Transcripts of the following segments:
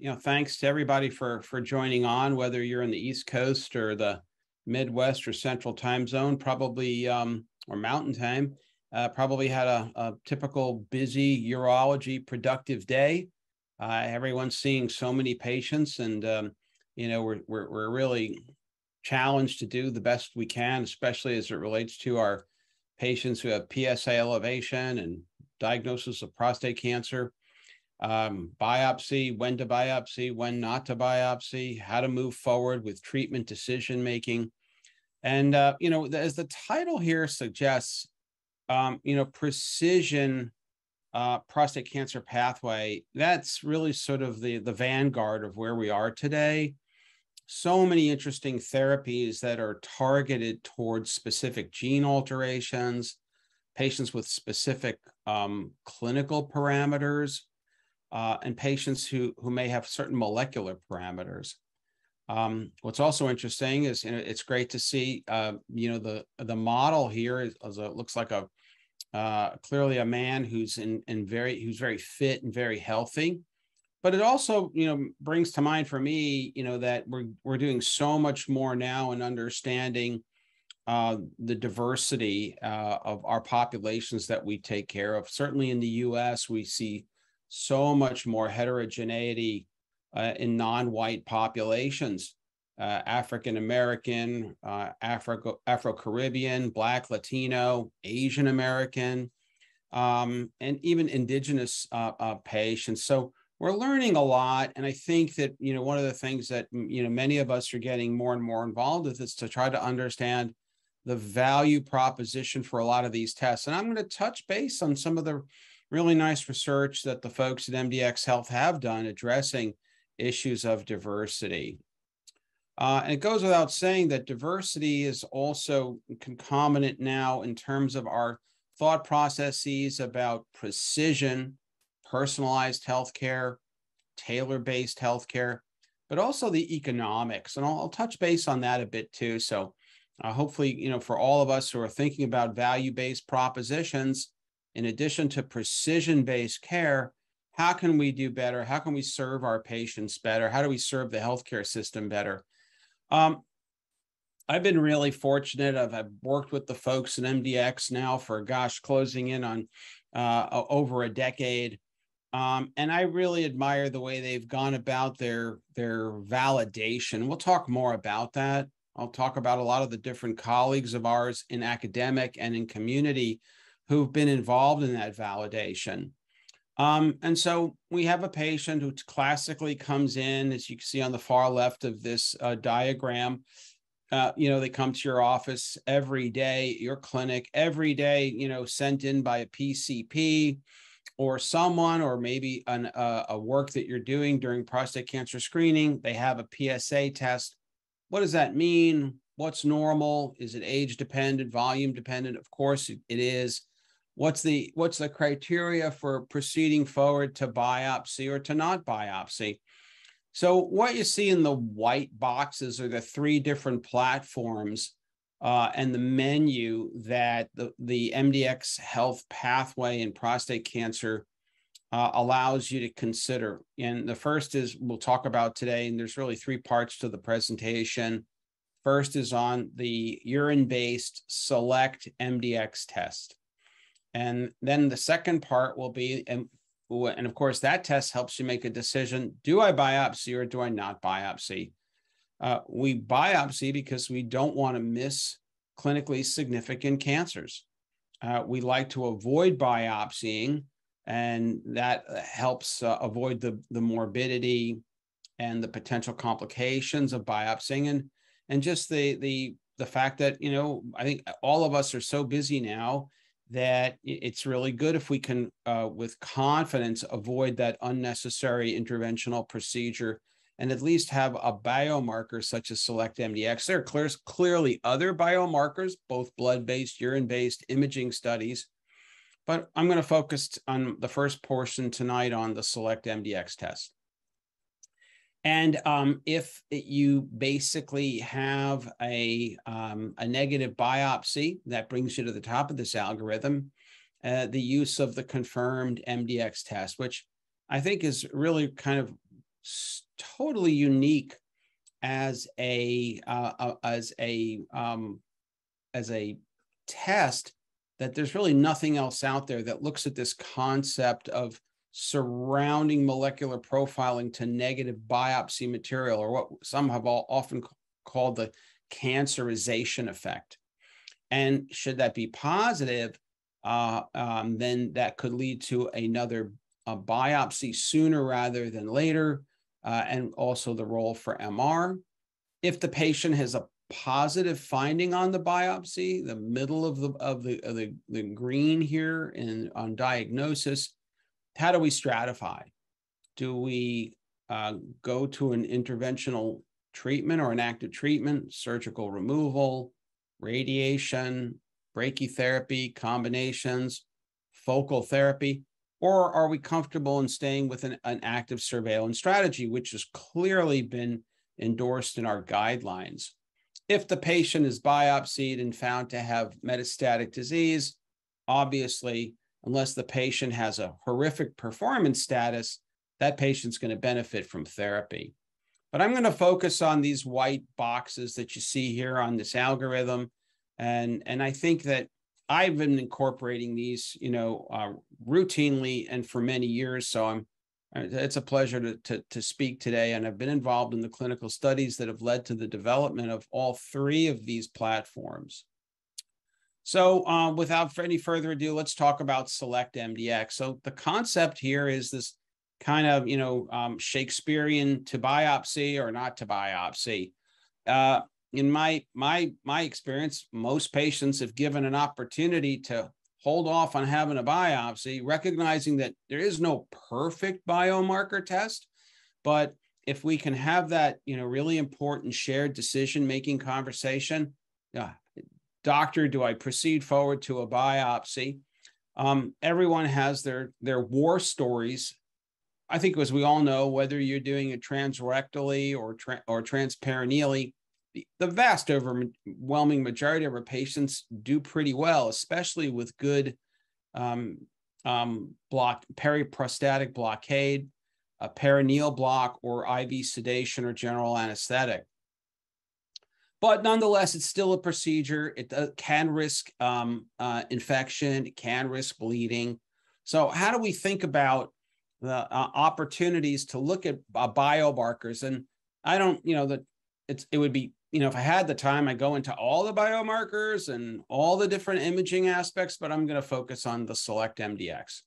you know, thanks to everybody for for joining on, whether you're in the East Coast or the Midwest or Central Time Zone, probably um, or Mountain Time. Uh, probably had a, a, typical busy urology productive day. Uh, everyone's seeing so many patients, and um, you know we're, we're we're really challenged to do the best we can, especially as it relates to our patients who have PSA elevation and diagnosis of prostate cancer um, biopsy, when to biopsy, when not to biopsy, how to move forward with treatment decision making. And, uh, you know, as the title here suggests, um, you know, precision uh, prostate cancer pathway, that's really sort of the, the vanguard of where we are today. So many interesting therapies that are targeted towards specific gene alterations, patients with specific um, clinical parameters, uh, and patients who, who may have certain molecular parameters. Um, what's also interesting is you know, it's great to see uh, you know the the model here is, is a, looks like a uh, clearly a man who's in, in very who's very fit and very healthy but it also you know brings to mind for me you know that we're we're doing so much more now in understanding uh, the diversity uh, of our populations that we take care of certainly in the us we see so much more heterogeneity uh, in non-white populations, uh, African American, uh, Afro Caribbean, Black, Latino, Asian American, um, and even Indigenous uh, uh, patients. So we're learning a lot, and I think that you know one of the things that you know many of us are getting more and more involved with is to try to understand the value proposition for a lot of these tests. And I'm going to touch base on some of the really nice research that the folks at MDX Health have done addressing issues of diversity. Uh, and it goes without saying that diversity is also concomitant now in terms of our thought processes about precision, personalized healthcare, tailor-based healthcare, but also the economics. And I'll, I'll touch base on that a bit too. So uh, hopefully, you know, for all of us who are thinking about value-based propositions, in addition to precision based care, how can we do better? How can we serve our patients better? How do we serve the healthcare system better? Um, I've been really fortunate. I've, I've, worked with the folks in MDX now for, gosh, closing in on uh, over a decade. Um, and I really admire the way they've gone about their their validation. We'll talk more about that. I'll talk about a lot of the different colleagues of ours in academic and in community who've been involved in that validation. Um, and so we have a patient who classically comes in, as you can see on the far left of this uh, diagram. Uh, you know, they come to your office every day, your clinic every day, you know, sent in by a PCP or someone, or maybe an, uh, a work that you're doing during prostate cancer screening. They have a PSA test. What does that mean? What's normal? Is it age dependent, volume dependent? Of course, it, it is what's the what's the criteria for proceeding forward to biopsy or to not biopsy? So what you see in the white boxes are the three different platforms uh, and the menu that the, the mdx health pathway in prostate cancer uh, allows you to consider. And the first is we'll talk about today and there's really three parts to the presentation. First is on the urine based select mdx test and then the second part will be, and, and of course, that test helps you make a decision do I biopsy or do I not biopsy? Uh, we biopsy because we don't want to miss clinically significant cancers. Uh, we like to avoid biopsying, and that helps uh, avoid the, the morbidity and the potential complications of biopsying and and just the the the fact that you know I think all of us are so busy now that it's really good if we can, uh, with confidence, avoid that unnecessary interventional procedure and at least have a biomarker such as select MDX. There are clear, clearly other biomarkers, both blood-based, urine-based imaging studies, but I'm going to focus on the first portion tonight on the select MDX test. And um, if you basically have a, um, a negative biopsy, that brings you to the top of this algorithm, uh, the use of the confirm MDX test, which I think is really kind of totally unique as a uh, uh, as a um, as a test that there's really nothing else out there that looks at this concept of surrounding molecular profiling to negative biopsy material, or what some have all often called the cancerization effect. And should that be positive, uh, um, then that could lead to another biopsy sooner rather than later, uh, and also the role for MR. If the patient has a positive finding on the biopsy, the middle of the of the of the, the green here in on diagnosis, how do we stratify? Do we uh, go to an interventional treatment or an active treatment, surgical removal, radiation, brachytherapy, combinations, focal therapy? Or are we comfortable in staying with an, an active surveillance strategy, which has clearly been endorsed in our guidelines? If the patient is biopsied and found to have metastatic disease, obviously, unless the patient has a horrific performance status, that patient's going to benefit from therapy. But I'm going to focus on these white boxes that you see here on this algorithm. And, and I think that I've been incorporating these, you know, uh, routinely and for many years. So I'm uh, it's a pleasure to, to, to speak today. And I've been involved in the clinical studies that have led to the development of all three of these platforms. So uh, without any further ado, let's talk about Select MDX. So the concept here is this kind of, you know, um, Shakespearean to biopsy or not to biopsy. Uh, in my my my experience, most patients, have given an opportunity to hold off on having a biopsy, recognizing that there is no perfect biomarker test, but if we can have that, you know, really important shared decision making conversation, yeah, doctor, do I proceed forward to a biopsy? Um, everyone has their their war stories. I think, as we all know, whether you're doing it transrectally or tra- or transperineally, the vast overwhelming majority of our patients do pretty well, especially with good um, um, block periprostatic blockade, a perineal block, or IV sedation or general anesthetic. But nonetheless, it's still a procedure. It uh, can risk um, uh, infection, it can risk bleeding. So, how do we think about the uh, opportunities to look at uh, biomarkers? And I don't, you know, that it's it would be you know, if I had the time, I go into all the biomarkers and all the different imaging aspects, but I'm going to focus on the select MDX.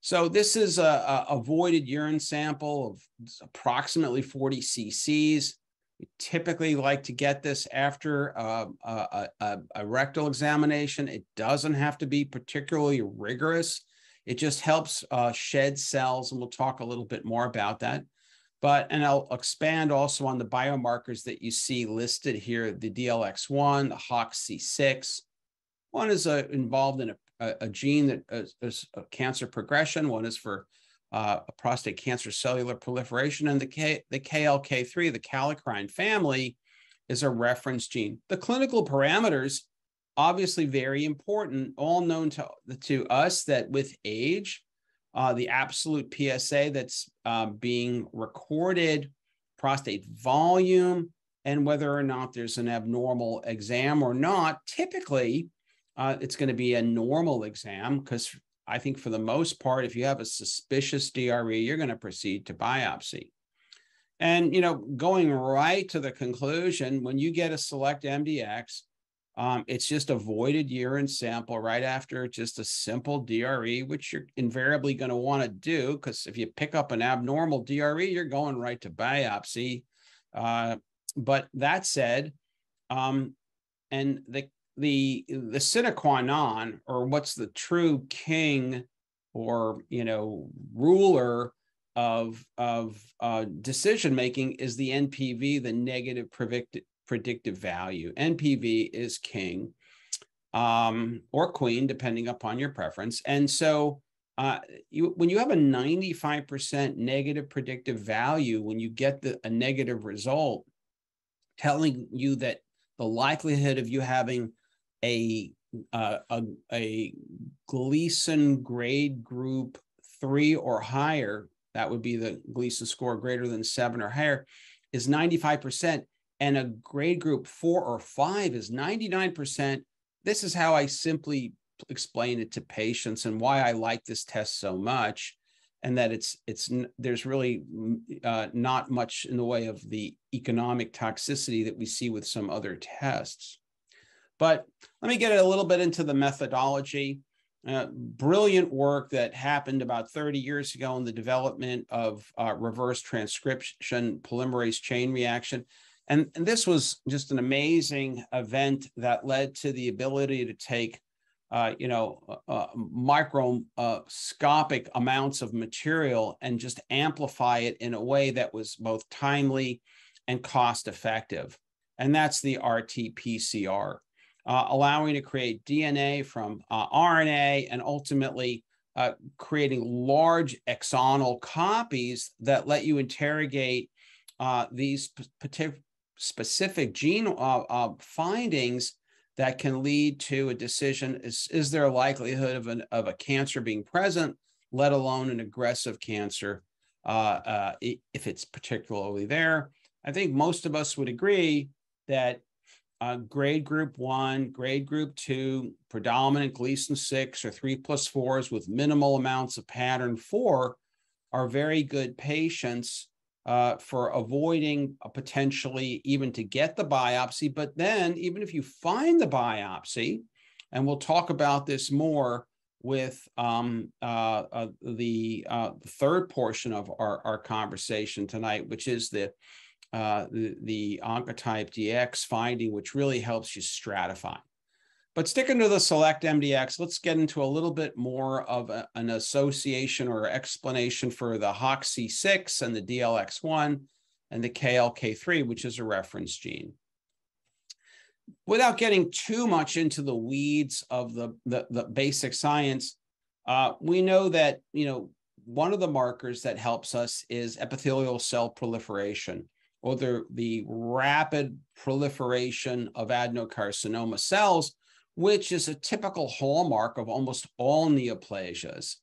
So this is a, a voided urine sample of approximately 40 cc's. We typically like to get this after uh, a, a, a rectal examination. It doesn't have to be particularly rigorous. It just helps uh, shed cells, and we'll talk a little bit more about that. But, and I'll expand also on the biomarkers that you see listed here, the DLX1, the HOXC6. One is uh, involved in a, a, gene that is, is cancer progression. One is for uh, prostate cancer cellular proliferation. And the, K, the KLK3, the kallikrein family, is a reference gene. The clinical parameters, obviously very important, all known to, to us that with age, uh, the absolute PSA that's uh, being recorded, prostate volume, and whether or not there's an abnormal exam or not. Typically, uh, it's going to be a normal exam because I think for the most part, if you have a suspicious DRE, you're going to proceed to biopsy. And you know, going right to the conclusion, when you get a select MDX, um, it's just a voided urine sample right after just a simple DRE, which you're invariably going to want to do because if you pick up an abnormal DRE, you're going right to biopsy. Uh, but that said, um, and the the the sine qua non, or what's the true king, or you know ruler of of uh, decision making is the NPV, the negative predicted predictive value. NPV is king um, or queen, depending upon your preference. And so uh, you, when you have a 95% negative predictive value, when you get the, a negative result, telling you that the likelihood of you having a, uh, a, a Gleason grade group three or higher that would be the Gleason score greater than seven or higher, is 95%. And a grade group four or five is 99%. This is how I simply explain it to patients and why I like this test so much. And that it's it's there's really uh, not much in the way of the economic toxicity that we see with some other tests. But let me get a little bit into the methodology. Uh, brilliant work that happened about 30 years ago in the development of uh, reverse transcription polymerase chain reaction. And, and, this was just an amazing event that led to the ability to take, uh, you know, uh, microscopic amounts of material and just amplify it in a way that was both timely and cost effective. And that's the RT-PCR uh, allowing to create DNA from uh, RNA and ultimately uh, creating large exonal copies that let you interrogate uh, these specific gene uh, uh, findings that can lead to a decision is, is there a likelihood of, an, of a cancer being present, let alone an aggressive cancer if it's particularly there. I think most of us would agree that uh, grade group one, grade group two, predominant Gleason six or three plus fours with minimal amounts of pattern four are very good patients uh, for avoiding potentially even to get the biopsy. But then, even if you find the biopsy, and we'll talk about this more with um, uh, uh the uh, third portion of our, our conversation tonight, which is the uh, the, the Oncotype DX finding, which really helps you stratify. But sticking to the select MDX, let's get into a little bit more of a, an association or explanation for the HOXC6 and the DLX1 and the KLK3, which is a reference gene. Without getting too much into the weeds of the, the, the basic science, uh, we know that, you know, one of the markers that helps us is epithelial cell proliferation or the, the rapid proliferation of adenocarcinoma cells, which is a typical hallmark of almost all neoplasias.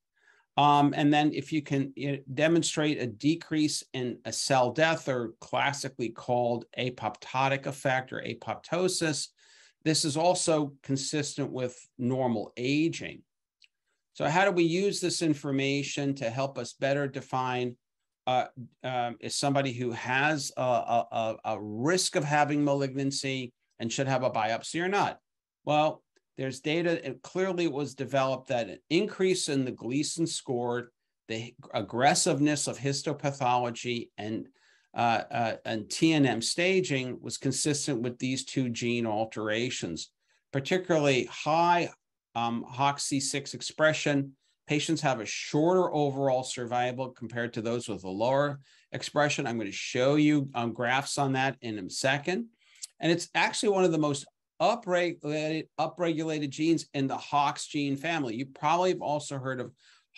Um, and then if you can you know, demonstrate a decrease in a cell death or classically called apoptotic effect or apoptosis, this is also consistent with normal aging. So how do we use this information to help us better define uh, um, is somebody who has a, a, a, risk of having malignancy and should have a biopsy or not? Well, there's data, and clearly it was developed that an increase in the Gleason score, the aggressiveness of histopathology and uh, uh, and TNM staging was consistent with these two gene alterations, particularly high um, HOXC6 expression Patients have a shorter overall survival compared to those with a lower expression. I'm going to show you um, graphs on that in a second. And it's actually one of the most upregulated, upregulated genes in the HOX gene family. You probably have also heard of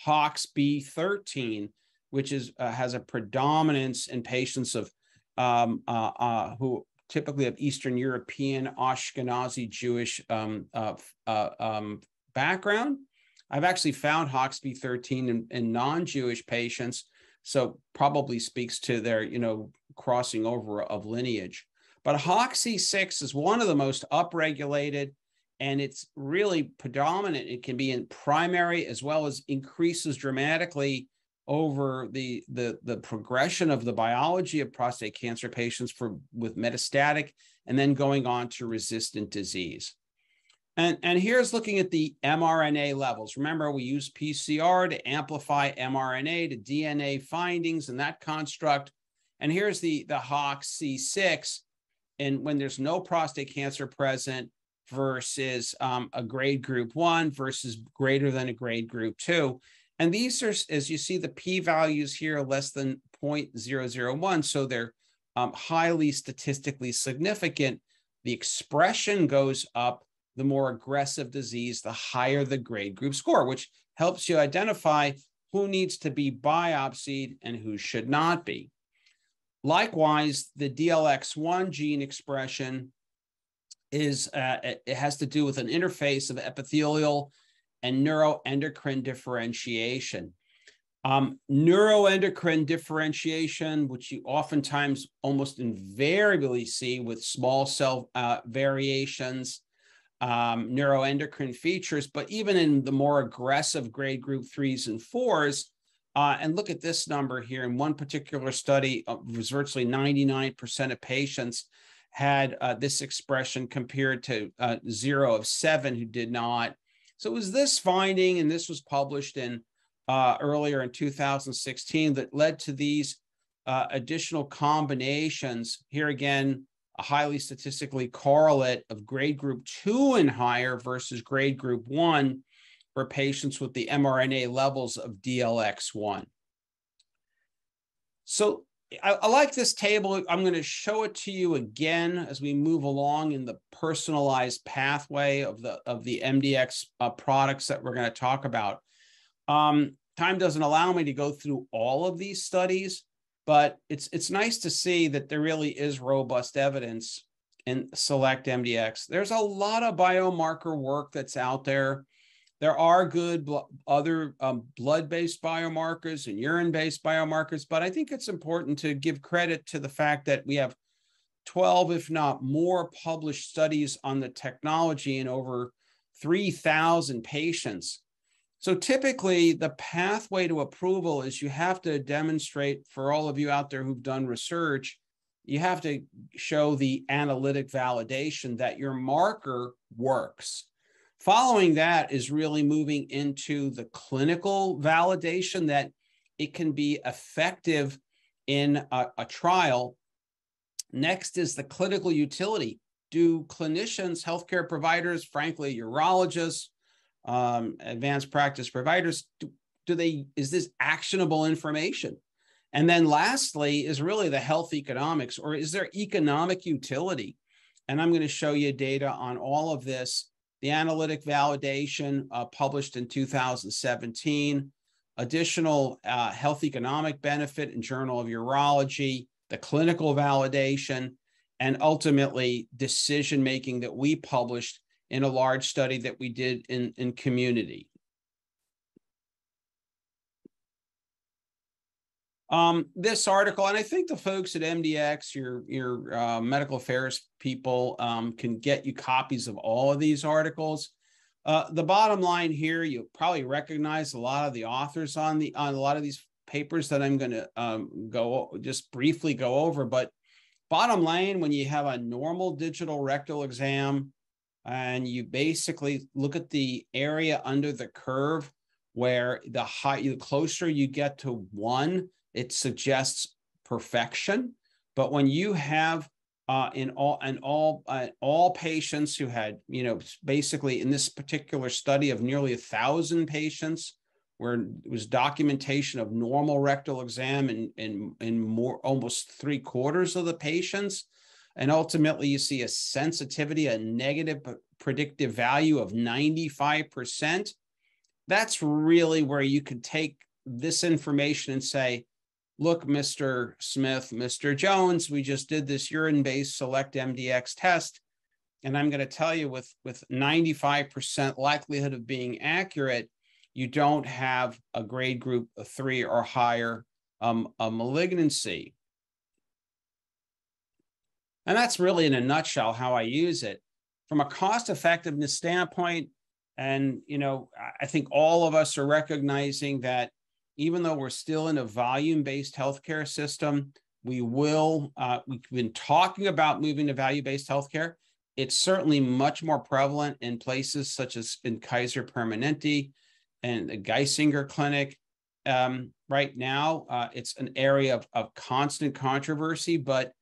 HOXB13, which is uh, has a predominance in patients of um, uh, uh, who typically have Eastern European, Ashkenazi Jewish um, uh, uh, um, background. I've actually found HOXB13 in, in non-Jewish patients, so probably speaks to their, you know, crossing over of lineage. But HOXC6 is one of the most upregulated, and it's really predominant. It can be in primary as well as increases dramatically over the, the, the progression of the biology of prostate cancer patients for with metastatic and then going on to resistant disease. And, and here's looking at the mRNA levels. Remember, we use PCR to amplify mRNA to DNA findings and that construct. And here's the, the HOXC6, and when there's no prostate cancer present versus um, a grade group one versus greater than a grade group two. And these are, as you see, the p values here less than 0.001. So they're um, highly statistically significant. The expression goes up the more aggressive disease, the higher the grade group score, which helps you identify who needs to be biopsied and who should not be. Likewise, the DLX1 gene expression is uh, it has to do with an interface of epithelial and neuroendocrine differentiation. Um, neuroendocrine differentiation, which you oftentimes almost invariably see with small cell uh, variations, um, neuroendocrine features, but even in the more aggressive grade group threes and fours, uh, and look at this number here. In one particular study, uh, was virtually 99% of patients had uh, this expression compared to uh, zero of seven who did not. So it was this finding, and this was published in uh, earlier in 2016 that led to these uh, additional combinations. Here again, a highly statistically correlate of grade group two and higher versus grade group one for patients with the mRNA levels of DLX1. So I, I, like this table. I'm going to show it to you again as we move along in the personalized pathway of the of the MDX uh, products that we're going to talk about. Um, time doesn't allow me to go through all of these studies, but it's it's nice to see that there really is robust evidence in select MDX. There's a lot of biomarker work that's out there. There are good bl- other um, blood-based biomarkers and urine-based biomarkers, but I think it's important to give credit to the fact that we have 12, if not more, published studies on the technology in over 3,000 patients so typically, the pathway to approval is you have to demonstrate for all of you out there who've done research, you have to show the analytic validation that your marker works. Following that is really moving into the clinical validation that it can be effective in a, a trial. Next is the clinical utility. Do clinicians, healthcare providers, frankly, urologists, um, advanced practice providers do, do they is this actionable information? And then lastly is really the health economics or is there economic utility? And i'm going to show you data on all of this the analytic validation uh, published in 2017 additional uh, health economic benefit in journal of urology the clinical validation and ultimately decision making that we published in a large study that we did in, in community. Um, this article, and I think the folks at MDX, your your uh, medical affairs people, um, can get you copies of all of these articles. Uh, the bottom line here, you probably recognize a lot of the authors on the on a lot of these papers that I'm going to um, go just briefly go over. But bottom line, when you have a normal digital rectal exam and you basically look at the area under the curve where the high the closer you get to one it suggests perfection. But when you have uh, in all and all uh, all patients who had you know basically in this particular study of nearly a thousand patients where it was documentation of normal rectal exam in in in more almost three quarters of the patients and ultimately, you see a sensitivity, a negative predictive value of 95%. That's really where you could take this information and say, look, Mr. Smith, Mr. Jones, we just did this urine based select MDX test. And I'm going to tell you with, with 95% likelihood of being accurate, you don't have a grade group three or higher um, malignancy. And that's really in a nutshell how I use it. From a cost effectiveness standpoint, and you know, I think all of us are recognizing that even though we're still in a volume-based healthcare system, we will. Uh, we've been talking about moving to value-based healthcare. It's certainly much more prevalent in places such as in Kaiser Permanente and the Geisinger Clinic. Um, right now, uh, it's an area of, of constant controversy, but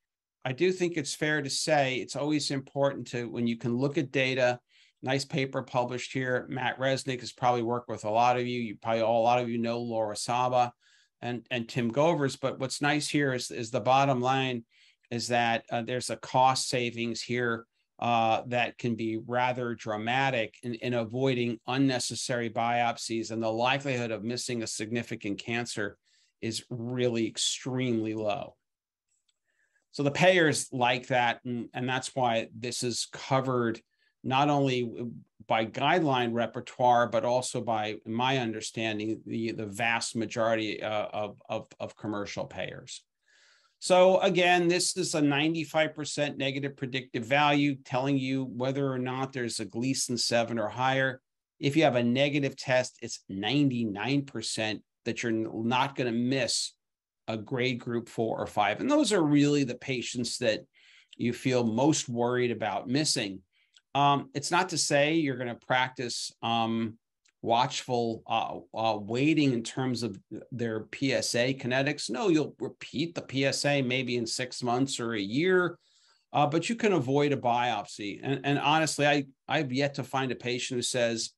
I do think it's fair to say it's always important to, when you can look at data, nice paper published here. Matt Resnick has probably worked with a lot of you. You probably, all, a lot of you know Laura Saba and, and Tim Govers. But what's nice here is, is the bottom line is that uh, there's a cost savings here uh, that can be rather dramatic in, in avoiding unnecessary biopsies and the likelihood of missing a significant cancer is really extremely low. So the payers like that, and, and that's why this is covered not only by guideline repertoire, but also by my understanding, the, the vast majority uh, of, of, of commercial payers. So again, this is a 95% negative predictive value telling you whether or not there's a Gleason 7 or higher. If you have a negative test, it's 99% that you're not going to miss a grade group four or five. And those are really the patients that you feel most worried about missing. Um, it's not to say you're going to practice um, watchful uh, uh, waiting in terms of their PSA kinetics. No, you'll repeat the PSA maybe in six months or a year, uh, but you can avoid a biopsy. And, and honestly, I, I've yet to find a patient who says,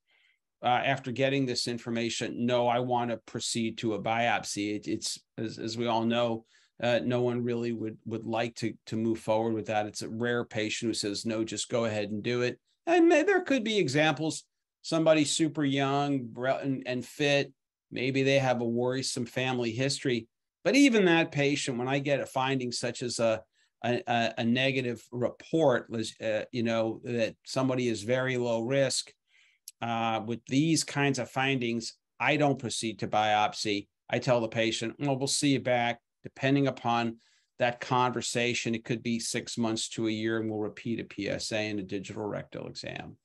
uh, after getting this information, no, I want to proceed to a biopsy. It, it's as, as we all know, uh, no one really would would like to to move forward with that. It's a rare patient who says no, just go ahead and do it. And there could be examples. Somebody super young and, and fit, maybe they have a worrisome family history. But even that patient, when I get a finding such as a a, a negative report, uh, you know that somebody is very low risk uh, with these kinds of findings, I don't proceed to biopsy. I tell the patient, well, we'll see you back. Depending upon that conversation, it could be six months to a year, and we'll repeat a PSA and a digital rectal exam.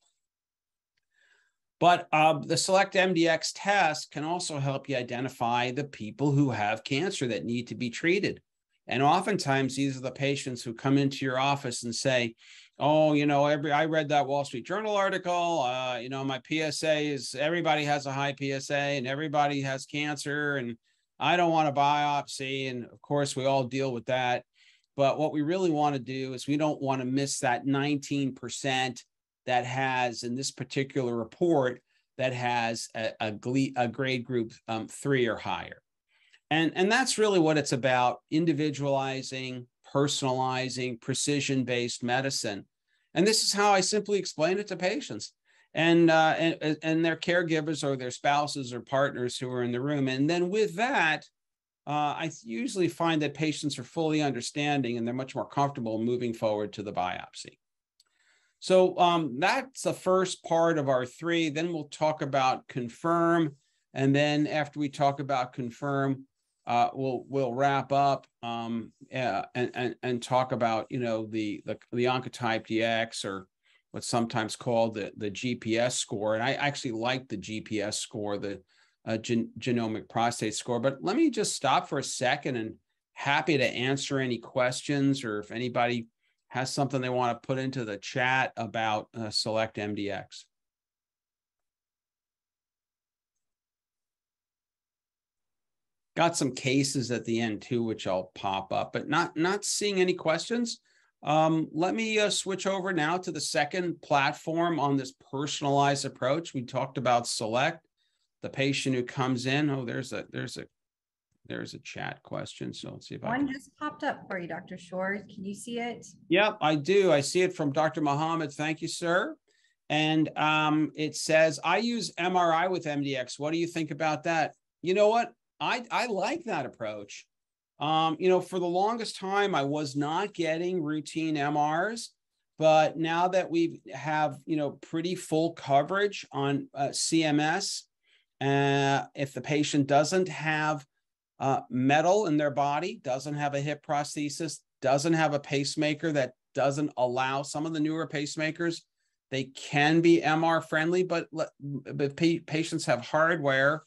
But uh, the Select MDX test can also help you identify the people who have cancer that need to be treated. And oftentimes, these are the patients who come into your office and say, oh, you know, every I read that Wall Street Journal article. Uh, you know, my PSA is everybody has a high PSA and everybody has cancer, and I don't want a biopsy. And of course, we all deal with that. But what we really want to do is we don't want to miss that 19% that has in this particular report that has a, a, a grade group um, three or higher. And, and that's really what it's about individualizing, personalizing, precision based medicine. And this is how I simply explain it to patients and, uh, and, and their caregivers or their spouses or partners who are in the room. And then with that, uh, I usually find that patients are fully understanding and they're much more comfortable moving forward to the biopsy. So um, that's the first part of our three. Then we'll talk about confirm. And then after we talk about confirm, uh, we'll we'll wrap up um, and, and and talk about you know the the the Oncotype DX or what's sometimes called the the GPS score. And I actually like the GPS score, the uh, gen- genomic prostate score. But let me just stop for a second and happy to answer any questions or if anybody has something they want to put into the chat about uh, Select MDX. Got some cases at the end too, which I'll pop up, but not not seeing any questions. Um, let me uh, switch over now to the second platform on this personalized approach. We talked about select the patient who comes in. Oh, there's a there's a there's a chat question. So let's see if one I can... just popped up for you, Dr. Shore. Can you see it? Yep, I do. I see it from Dr. Muhammad. Thank you, sir. And um, it says, I use MRI with MDX. What do you think about that? You know what? I I like that approach. Um, you know, for the longest time, I was not getting routine MRs, but now that we have you know pretty full coverage on uh, CMS, uh, if the patient doesn't have uh, metal in their body, doesn't have a hip prosthesis, doesn't have a pacemaker that doesn't allow some of the newer pacemakers, they can be MR friendly, but, but patients have hardware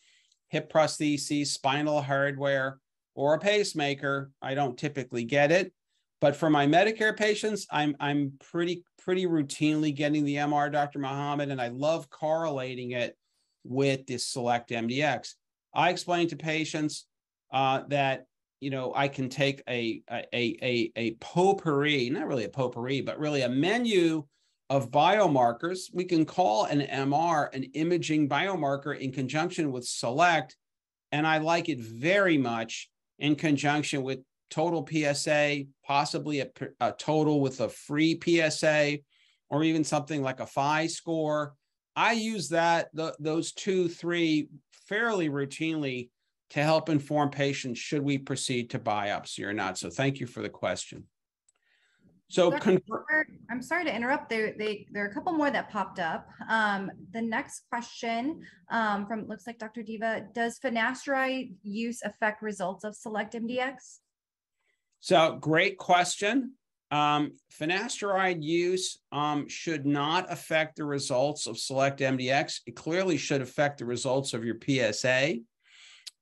hip prostheses, spinal hardware, or a pacemaker, I don't typically get it. But for my Medicare patients, I'm I'm pretty pretty routinely getting the MR, Dr. Muhammad, and I love correlating it with this Select MDX. I explain to patients uh, that you know I can take a a a a potpourri, not really a potpourri, but really a menu of biomarkers. We can call an MR an imaging biomarker in conjunction with SELECT. And I like it very much in conjunction with total PSA, possibly a, a total with a free PSA, or even something like a PHI score. I use that, the, those two, three fairly routinely to help inform patients should we proceed to biopsy or not. So thank you for the question. So. I'm sorry to interrupt. There, they, there are a couple more that popped up. Um, the next question um, from looks like Dr. Diva, does finasteride use affect results of Select MDX? So great question. Um, finasteride use um, should not affect the results of select MDX. It clearly should affect the results of your PSA.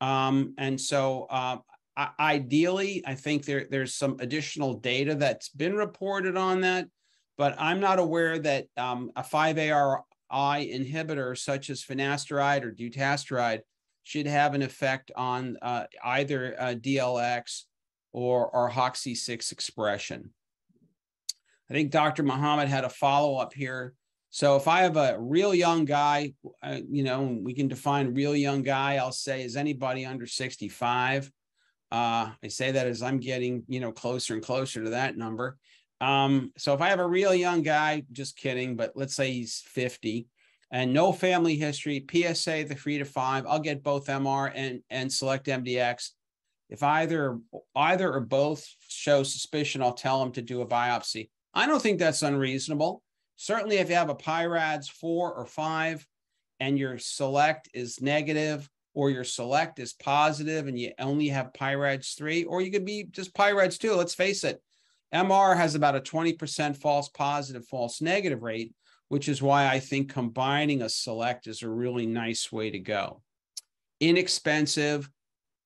Um, and so uh, Ideally, I think there, there's some additional data that's been reported on that, but I'm not aware that um, a 5-ARI inhibitor such as finasteride or dutasteride should have an effect on uh, either uh, DLX or, or HOXC6 expression. I think Dr. Muhammad had a follow up here. So if I have a real young guy, uh, you know, we can define real young guy. I'll say, is anybody under 65? Uh, I say that as I'm getting, you know, closer and closer to that number. Um, so if I have a real young guy, just kidding, but let's say he's 50 and no family history, PSA the three to five, I'll get both MR and, and select MDX. If either either or both show suspicion, I'll tell him to do a biopsy. I don't think that's unreasonable. Certainly, if you have a PIRADS four or five and your select is negative or your select is positive and you only have PIRADS three, or you could be just PIRADS two. Let's face it, MR has about a 20% false positive, false negative rate, which is why I think combining a select is a really nice way to go. Inexpensive,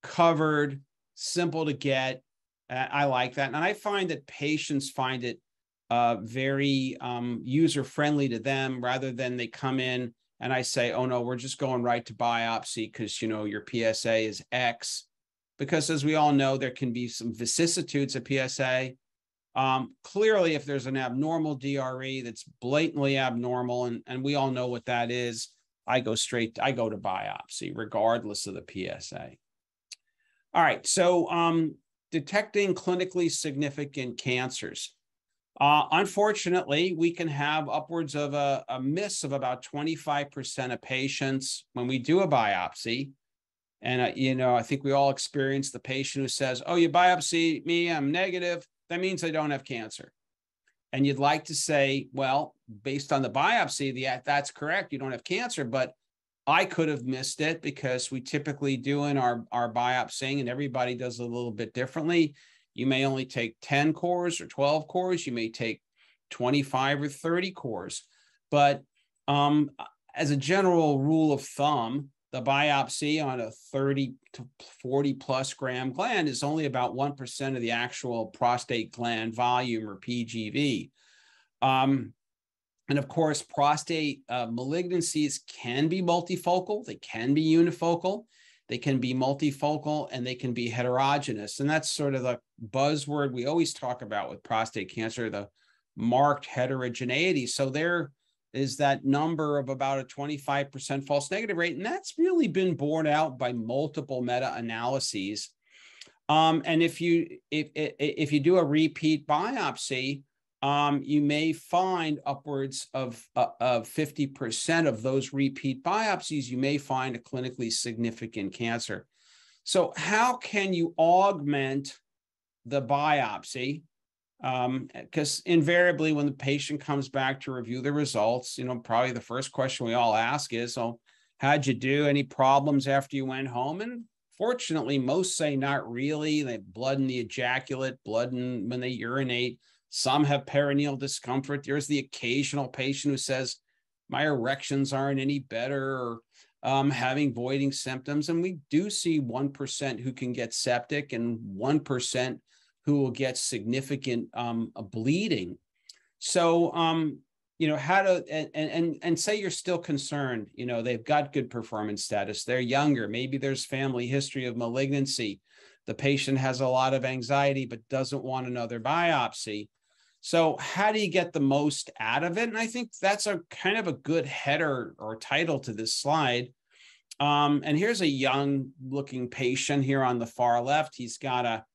covered, simple to get. I like that. And I find that patients find it uh, very um, user friendly to them rather than they come in and I say, oh no, we're just going right to biopsy because, you know, your PSA is X. Because as we all know, there can be some vicissitudes of PSA. Um, clearly, if there's an abnormal DRE that's blatantly abnormal, and, and we all know what that is, I go straight, I go to biopsy, regardless of the PSA. All right, so um, detecting clinically significant cancers. Uh, unfortunately, we can have upwards of a, a miss of about 25% of patients when we do a biopsy. And, uh, you know, I think we all experience the patient who says, Oh, you biopsy me, I'm negative. That means I don't have cancer. And you'd like to say, Well, based on the biopsy, the, that's correct. You don't have cancer. But I could have missed it because we typically do in our, our biopsying, and everybody does a little bit differently. You may only take 10 cores or 12 cores. You may take 25 or 30 cores. But um, as a general rule of thumb, the biopsy on a 30 to 40 plus gram gland is only about 1% of the actual prostate gland volume or PGV. Um, and of course, prostate uh, malignancies can be multifocal, they can be unifocal. They can be multifocal and they can be heterogeneous. And that's sort of the buzzword we always talk about with prostate cancer, the marked heterogeneity. So there is that number of about a 25% false negative rate. And that's really been borne out by multiple meta-analyses. Um, and if you if, if you do a repeat biopsy, um, you may find upwards of, uh, of 50% of those repeat biopsies, you may find a clinically significant cancer. So, how can you augment the biopsy? Because um, invariably, when the patient comes back to review the results, you know, probably the first question we all ask is, "Oh, how'd you do? Any problems after you went home?" And fortunately, most say not really. They blood in the ejaculate, blood in when they urinate some have perineal discomfort. There's the occasional patient who says, my erections aren't any better or um, having voiding symptoms. And we do see 1% who can get septic and 1% who will get significant um, bleeding. So, um, you know, how to, and, and, and say you're still concerned, you know, they've got good performance status. They're younger. Maybe there's family history of malignancy. The patient has a lot of anxiety, but doesn't want another biopsy so how do you get the most out of it? And I think that's a kind of a good header or title to this slide. Um, and here's a young looking patient here on the far left. He's got a,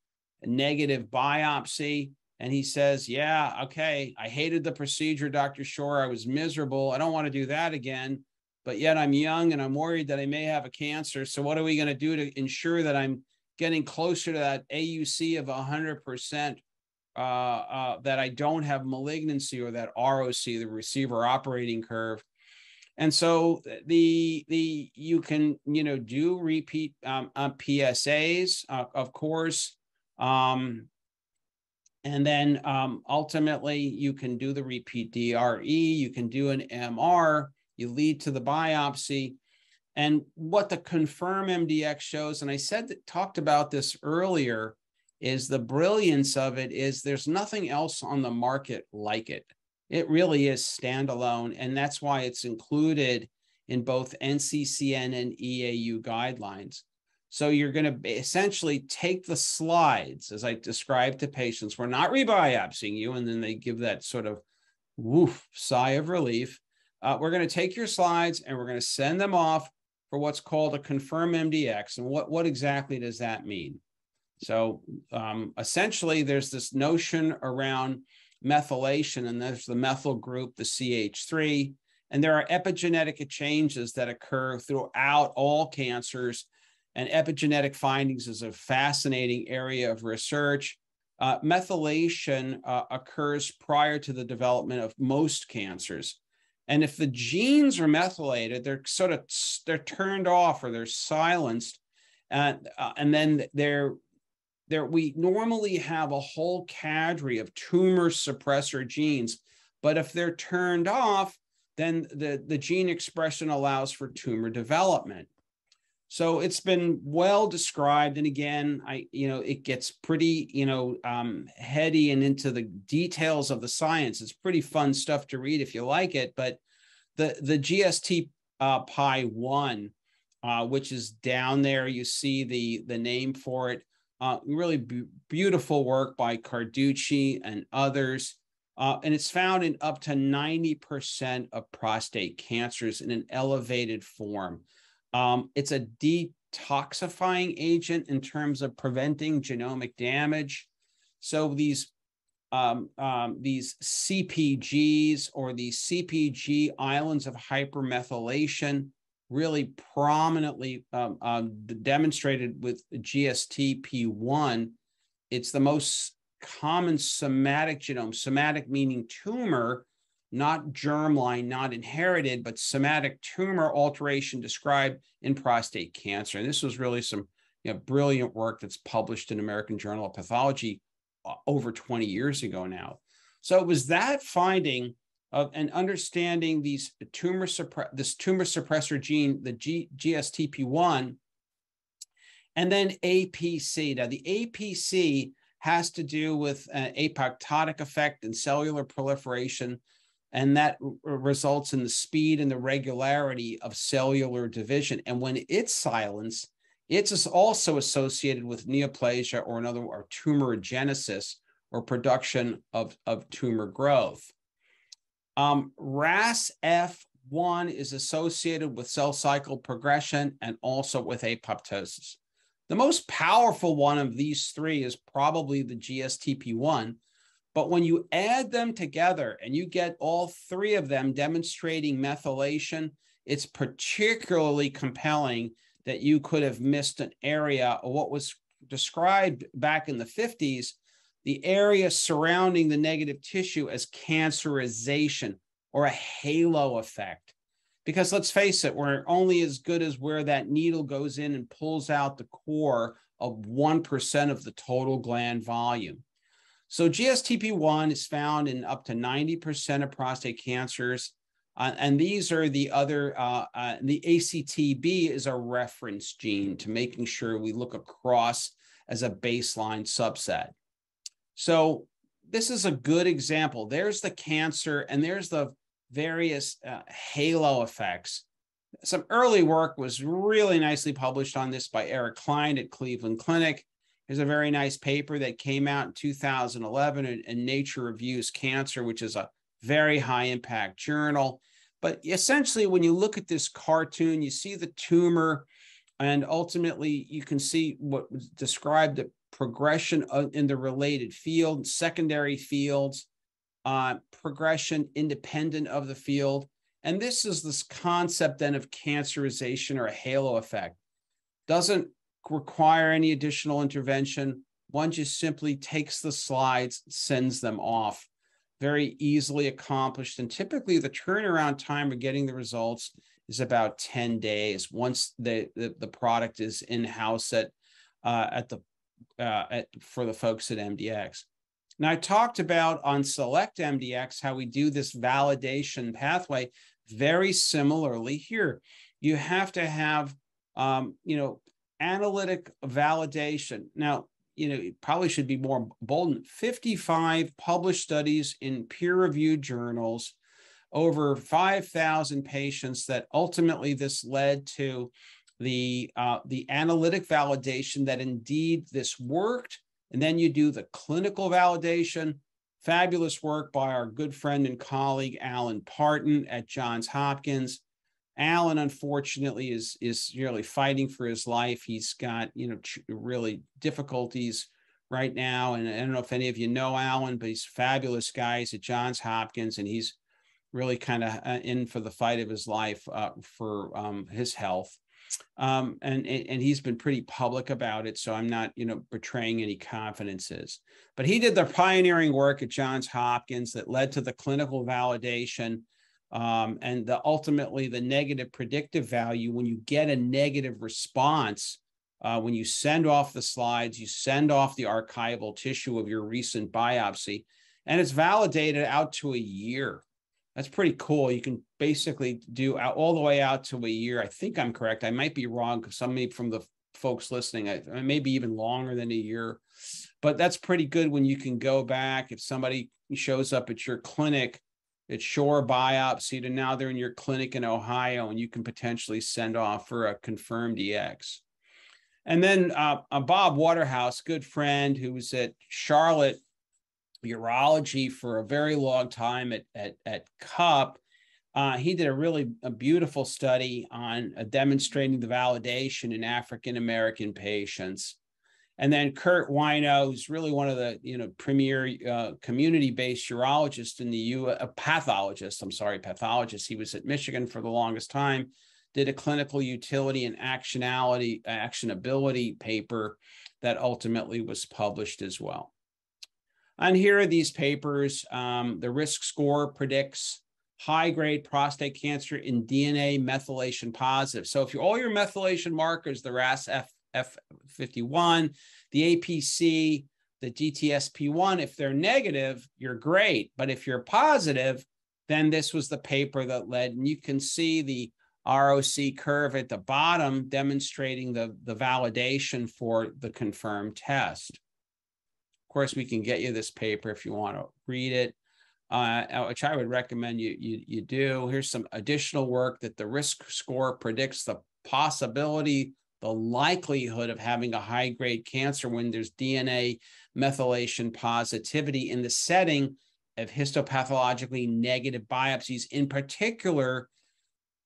a negative biopsy. And he says, Yeah, okay, I hated the procedure, Dr. Shore. I was miserable. I don't want to do that again. But yet I'm young and I'm worried that I may have a cancer. So, what are we going to do to ensure that I'm getting closer to that AUC of 100%? Uh, uh, that I don't have malignancy or that ROC, the receiver operating curve. And so the the you can you know do repeat um, uh, PSAs uh, of course, um, and then um, ultimately you can do the repeat DRE. You can do an MR. You lead to the biopsy, and what the confirm MDX shows, and I said that talked about this earlier, is the brilliance of it is there's nothing else on the market like it. It really is standalone, and that's why it's included in both NCCN and EAU guidelines. So you're going to essentially take the slides as I described to patients. We're not rebiopsying you, and then they give that sort of woof sigh of relief. Uh, we're going to take your slides and we're going to send them off for what's called a confirm MDX. And what, what exactly does that mean? So um, essentially, there's this notion around methylation, and there's the methyl group, the CH3. And there are epigenetic changes that occur throughout all cancers. And epigenetic findings is a fascinating area of research. Uh, methylation uh, occurs prior to the development of most cancers. And if the genes are methylated, they're sort of they're turned off or they're silenced, and uh, and then they're there we normally have a whole cadre of tumor suppressor genes, but if they're turned off, then the, the gene expression allows for tumor development. So it's been well described. And again, I, you know, it gets pretty, you know, um, heady and into the details of the science. It's pretty fun stuff to read if you like it. But the, the GST uh, Pi 1, uh, which is down there, you see the, the name for it. Uh, really beautiful work by Carducci and others. Uh, and it's found in up to 90% of prostate cancers in an elevated form. Um, it's a detoxifying agent in terms of preventing genomic damage. So these um, um, these CPGs or these CPG islands of hypermethylation really prominently um, um, demonstrated with GSTP1. It's the most common somatic genome, somatic meaning tumor, not germline, not inherited, but somatic tumor alteration described in prostate cancer. And this was really some you know, brilliant work that's published in American Journal of Pathology uh, over 20 years ago now. So it was that finding of and understanding these tumor suppress this tumor suppressor gene, the G, GSTP1, and then APC. Now, the APC has to do with an apoptotic effect and cellular proliferation, and that results in the speed and the regularity of cellular division. And when it's silenced, it's also associated with neoplasia or another or tumorigenesis or production of, of tumor growth. Um, RAS F1 is associated with cell cycle progression and also with apoptosis. The most powerful one of these three is probably the GSTP1. But when you add them together and you get all three of them demonstrating methylation, it's particularly compelling that you could have missed an area of what was described back in the 50s the area surrounding the negative tissue as cancerization or a halo effect. Because let's face it, we're only as good as where that needle goes in and pulls out the core of 1% of the total gland volume. So GSTP1 is found in up to 90% of prostate cancers. Uh, and these are the other, uh, uh, the ACTB is a reference gene to making sure we look across as a baseline subset. So this is a good example. There's the cancer and there's the various uh, halo effects. Some early work was really nicely published on this by Eric Klein at Cleveland Clinic. There's a very nice paper that came out in 2011 in, in Nature Reviews Cancer, which is a very high impact journal. But essentially, when you look at this cartoon, you see the tumor, and ultimately you can see what was described progression in the related field, secondary fields, uh, progression independent of the field. And this is this concept then of cancerization or a halo effect. Doesn't require any additional intervention, one just simply takes the slides, sends them off. Very easily accomplished. And typically the turnaround time of getting the results is about 10 days once the, the, the product is in-house at, uh, at the, uh, at, for the folks at MDX. Now I talked about on Select MDX, how we do this validation pathway very similarly here. You have to have, um, you know, analytic validation. Now, you know, it probably should be more bold. 55 published studies in peer-reviewed journals, over 5,000 patients that ultimately this led to the uh, the analytic validation that indeed this worked. And then you do the clinical validation. Fabulous work by our good friend and colleague Alan Partin at Johns Hopkins. Alan, unfortunately, is is really fighting for his life. He's got you know really difficulties right now, and I don't know if any of you know Alan, but he's a fabulous guy. He's at Johns Hopkins, and he's really kind of uh, in for the fight of his life uh, for um, his health. Um, and and he's been pretty public about it, so I'm not you know betraying any confidences. But he did the pioneering work at Johns Hopkins that led to the clinical validation um, and the ultimately the negative predictive value when you get a negative response uh, when you send off the slides you send off the archival tissue of your recent biopsy and it's validated out to a year that's pretty cool. You can basically do all the way out to a year. I think i'm correct. I might be wrong because somebody from the folks listening I, maybe even longer than a year. But that's pretty good when you can go back. If somebody shows up at your clinic it's sure biopsy to now they're in your clinic in Ohio and you can potentially send off for a Confirm MDX. And then uh, uh, Bob Waterhouse, good friend who was at Charlotte Urology for a very long time at, at, at CUP. Uh, he did a really a beautiful study on uh, demonstrating the validation in African American patients. And then Kirk Wojno, who's really one of the you know premier uh, community-based urologists in the U. A pathologist, I'm sorry, pathologist. He was at Michigan for the longest time. Did a clinical utility and actionality actionability paper that ultimately was published as well. And here are these papers. Um, the risk score predicts high-grade prostate cancer in DNA methylation positive. So if you all your methylation markers, the RAS F F51, the APC, the GTSP1, if they're negative, you're great. But if you're positive, then this was the paper that led, and you can see the ROC curve at the bottom demonstrating the, the validation for the confirmed test. Course, we can get you this paper if you want to read it, uh, which I would recommend you, you, you do. Here's some additional work that the risk score predicts the possibility the likelihood of having a high grade cancer when there's DNA methylation positivity in the setting of histopathologically negative biopsies, in particular,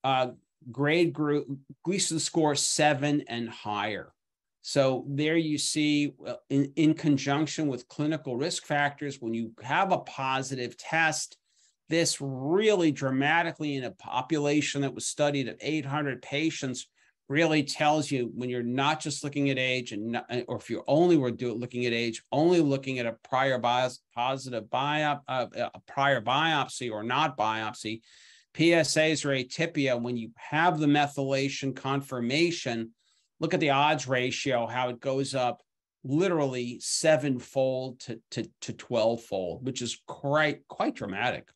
uh, grade group Gleason score seven and higher. So there you see, in, in conjunction with clinical risk factors, when you have a positive test, this really dramatically in a population that was studied of 800 patients really tells you when you're not just looking at age and not, or if you only were do, looking at age, only looking at a prior bias, positive biop, uh, a prior biopsy or not biopsy, PSAs or atypia, when you have the methylation confirmation, look at the odds ratio, how it goes up literally sevenfold to, to, to 12 fold, which is quite, quite dramatic.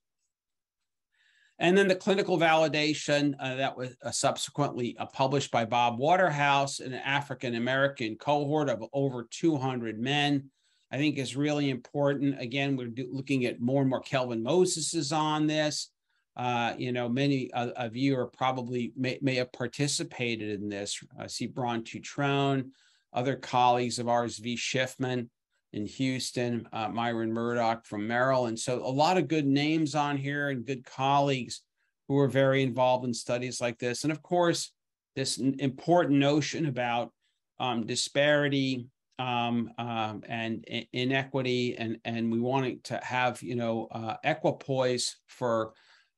And then the clinical validation uh, that was uh, subsequently uh, published by Bob Waterhouse, in an African American cohort of over 200 men, I think is really important. Again, we're do, looking at more and more. Kelvin Moses is on this. Uh, you know, many of you are probably may, may have participated in this. I see Ron Tutrone, other colleagues of ours, V. Schiffman in Houston, uh, Myron Murdock from Maryland. So a lot of good names on here and good colleagues who are very involved in studies like this. And of course, this important notion about um, disparity um, um, and inequity, and and we want to have you know uh, equipoise for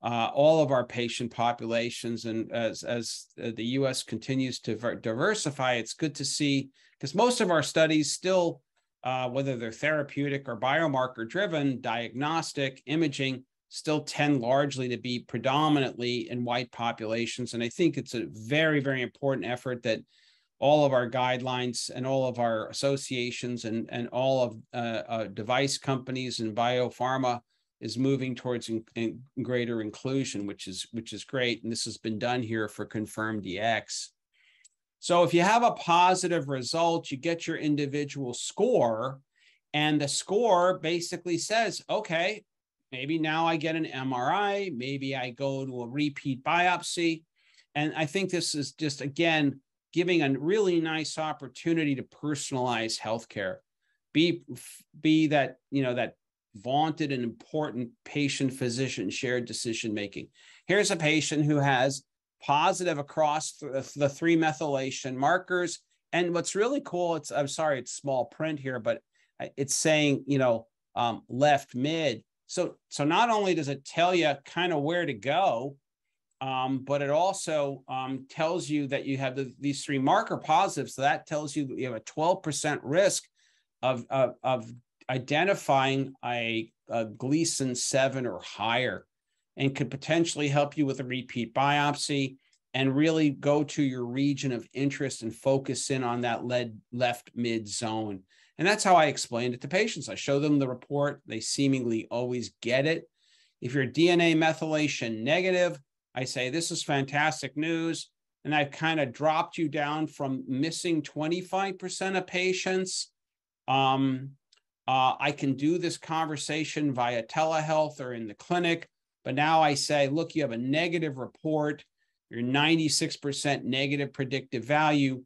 uh, all of our patient populations. And as as the U.S. continues to diversify, it's good to see because most of our studies still uh, whether they're therapeutic or biomarker driven, diagnostic, imaging, still tend largely to be predominantly in white populations. And I think it's a very, very important effort that all of our guidelines and all of our associations and, and all of uh, uh, device companies and biopharma is moving towards in, in greater inclusion, which is which is great. And this has been done here for Confirm MDX. So if you have a positive result, you get your individual score, and the score basically says, okay, maybe now I get an MRI, maybe I go to a repeat biopsy. And I think this is just again giving a really nice opportunity to personalize healthcare. Be be that, you know, that vaunted and important patient physician shared decision making. Here's a patient who has positive across the, three methylation markers. And what's really cool, it's I'm sorry, it's small print here, but it's saying, you know, um, left mid. So, so not only does it tell you kind of where to go, um, but it also um, tells you that you have the, these three marker positives. So that tells you that you have a 12% risk of, of, of identifying a, a Gleason 7 or higher and could potentially help you with a repeat biopsy and really go to your region of interest and focus in on that lead left mid zone. And that's how I explained it to patients. I show them the report. They seemingly always get it. If you're DNA methylation negative, I say, this is fantastic news. And I've kind of dropped you down from missing 25% of patients. Um, uh, I can do this conversation via telehealth or in the clinic. But now I say, look, you have a negative report, you're 96% negative predictive value,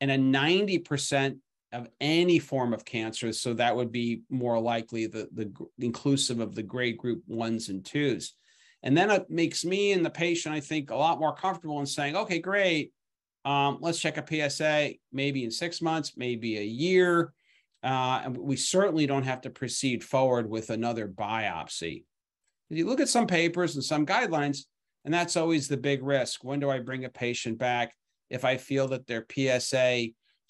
and a 90% of any form of cancer. So that would be more likely the, the inclusive of the grade group ones and twos. And then it makes me and the patient, I think, a lot more comfortable in saying, okay, great. Um, let's check a PSA maybe in six months, maybe a year. Uh, and we certainly don't have to proceed forward with another biopsy. If you look at some papers and some guidelines, and that's always the big risk. When do I bring a patient back if I feel that their PSA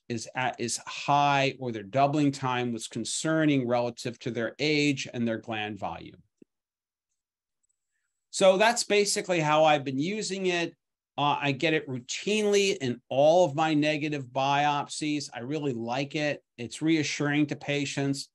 is at is high or their doubling time was concerning relative to their age and their gland volume. So that's basically how I've been using it. Uh, I get it routinely in all of my negative biopsies. I really like it. It's reassuring to patients.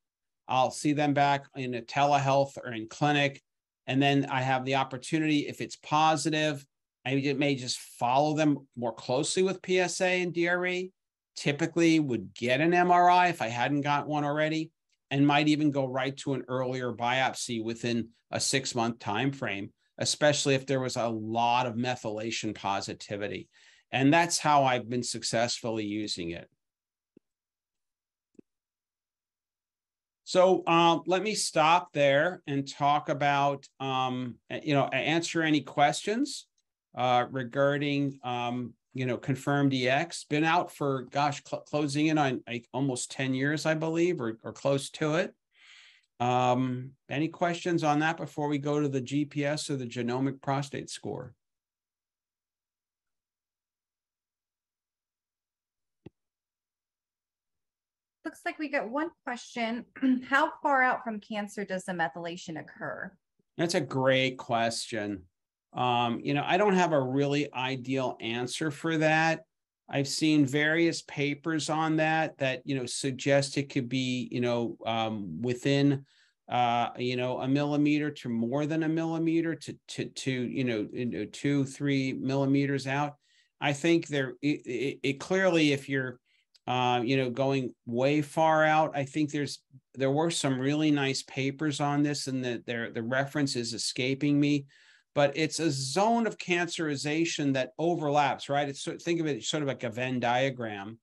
I'll see them back in a telehealth or in clinic. And then I have the opportunity, if it's positive, I may just follow them more closely with PSA and DRE typically would get an MRI if I hadn't got one already, and might even go right to an earlier biopsy within a six month time frame, especially if there was a lot of methylation positivity. And that's how I've been successfully using it. So um, let me stop there and talk about, um, you know, answer any questions uh, regarding um, you know, Confirm MDX, been out for, gosh, cl- closing in on like almost 10 years, I believe, or, or close to it. Um, any questions on that before we go to the GPS or the genomic prostate score? Looks like we got one question. How far out from cancer does the methylation occur? That's a great question. Um, you know, I don't have a really ideal answer for that. I've seen various papers on that that you know suggest it could be you know um, within uh, you know a millimeter to more than a millimeter to to to you know two three millimeters out. I think there it, it, it clearly if you're uh, you know going way far out, I think there's there were some really nice papers on this and that there the reference is escaping me but it's a zone of cancerization that overlaps, right? It's think of it sort of like a Venn diagram,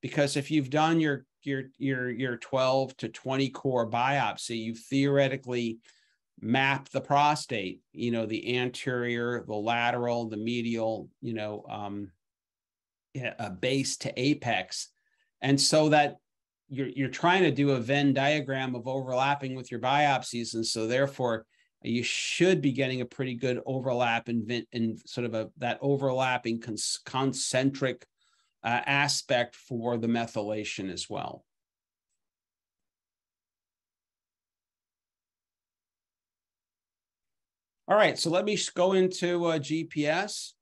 because if you've done your your your your 12 to 20 core biopsy, you've theoretically mapped the prostate, you know, the anterior, the lateral, the medial, you know, um, a base to apex, and so that you're you're trying to do a Venn diagram of overlapping with your biopsies, and so therefore you should be getting a pretty good overlap and in, sort of a that overlapping concentric uh, aspect for the methylation as well. All right, so let me go into uh, GPS.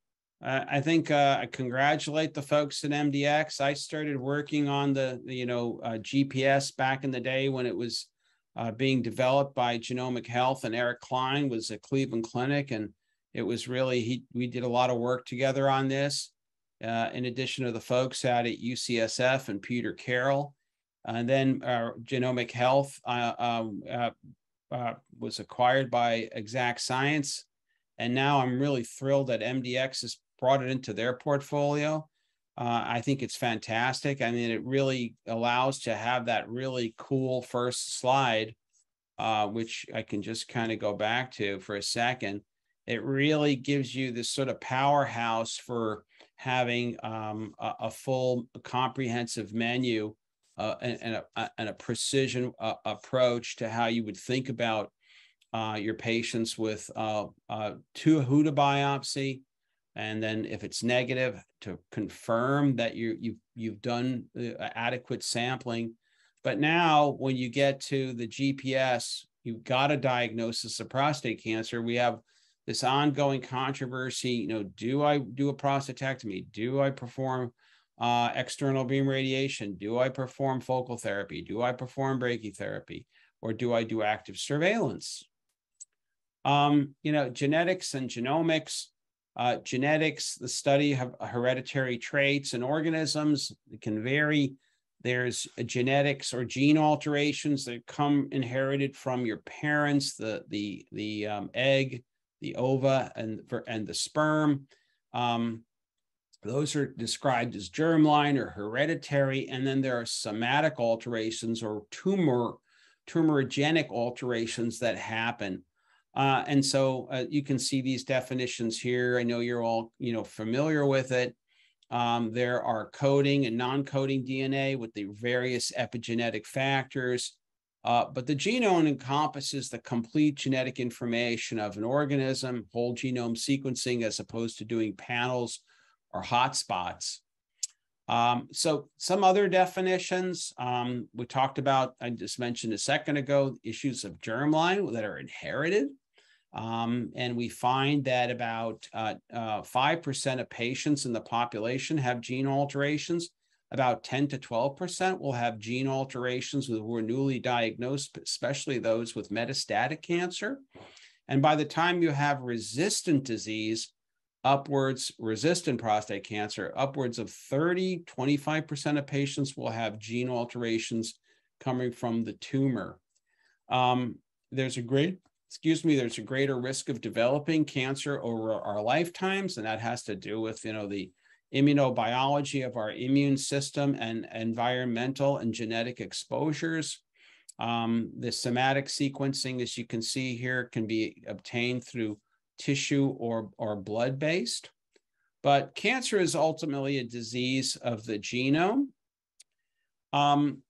Uh, I think uh, I congratulate the folks at MDX. I started working on the, the you know uh, GPS back in the day when it was uh, being developed by Genomic Health, and Eric Klein was at Cleveland Clinic, and it was really he. We did a lot of work together on this. Uh, in addition to the folks out at UCSF and Peter Carroll, and then uh, Genomic Health uh, um, uh, uh, was acquired by Exact Science. And now I'm really thrilled that MDX has brought it into their portfolio. Uh, I think it's fantastic. I mean, it really allows to have that really cool first slide, uh, which I can just kind of go back to for a second. It really gives you this sort of powerhouse for having um, a, a full comprehensive menu uh, and, and, a, and a precision uh, approach to how you would think about uh, your patients with uh, uh, two Huda biopsy, and then if it's negative, to confirm that you you've you've done adequate sampling. But now, when you get to the GPS, you've got a diagnosis of prostate cancer. We have this ongoing controversy. You know, do I do a prostatectomy? Do I perform uh, external beam radiation? Do I perform focal therapy? Do I perform brachytherapy? Or do I do active surveillance? Um, you know, genetics and genomics. Uh, genetics, the study of hereditary traits and organisms it can vary. There's genetics or gene alterations that come inherited from your parents, the the the um, egg, the ova, and and the sperm. Um, those are described as germline or hereditary, and then there are somatic alterations or tumor tumorigenic alterations that happen. Uh, and so uh, you can see these definitions here. I know you're all you know familiar with it. Um, there are coding and non-coding DNA with the various epigenetic factors. Uh, but the genome encompasses the complete genetic information of an organism, whole genome sequencing, as opposed to doing panels or hotspots. Um, so some other definitions um, we talked about, I just mentioned a second ago, issues of germline that are inherited. Um, and we find that about uh, uh, 5% of patients in the population have gene alterations. About 10 to 12% will have gene alterations who are newly diagnosed, especially those with metastatic cancer. And by the time you have resistant disease, upwards resistant prostate cancer, upwards of 30, 25% of patients will have gene alterations coming from the tumor. Um, there's a great, excuse me, there's a greater risk of developing cancer over our lifetimes, and that has to do with, you know, the immunobiology of our immune system and environmental and genetic exposures. Um, the somatic sequencing, as you can see here, can be obtained through tissue or, or blood based. But cancer is ultimately a disease of the genome. Um,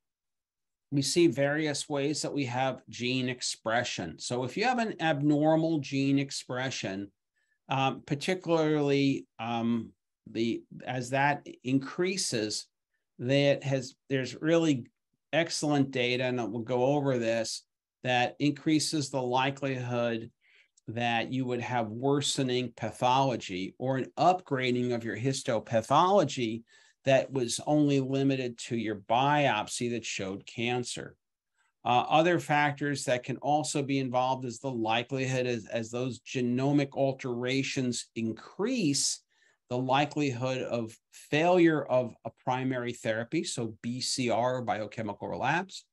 we see various ways that we have gene expression. So if you have an abnormal gene expression, um, particularly um, the as that increases, that has there's really excellent data, and we'll go over this that increases the likelihood that you would have worsening pathology or an upgrading of your histopathology that was only limited to your biopsy that showed cancer. Uh, other factors that can also be involved is the likelihood as, as those genomic alterations increase, the likelihood of failure of a primary therapy, so BCR, biochemical relapse,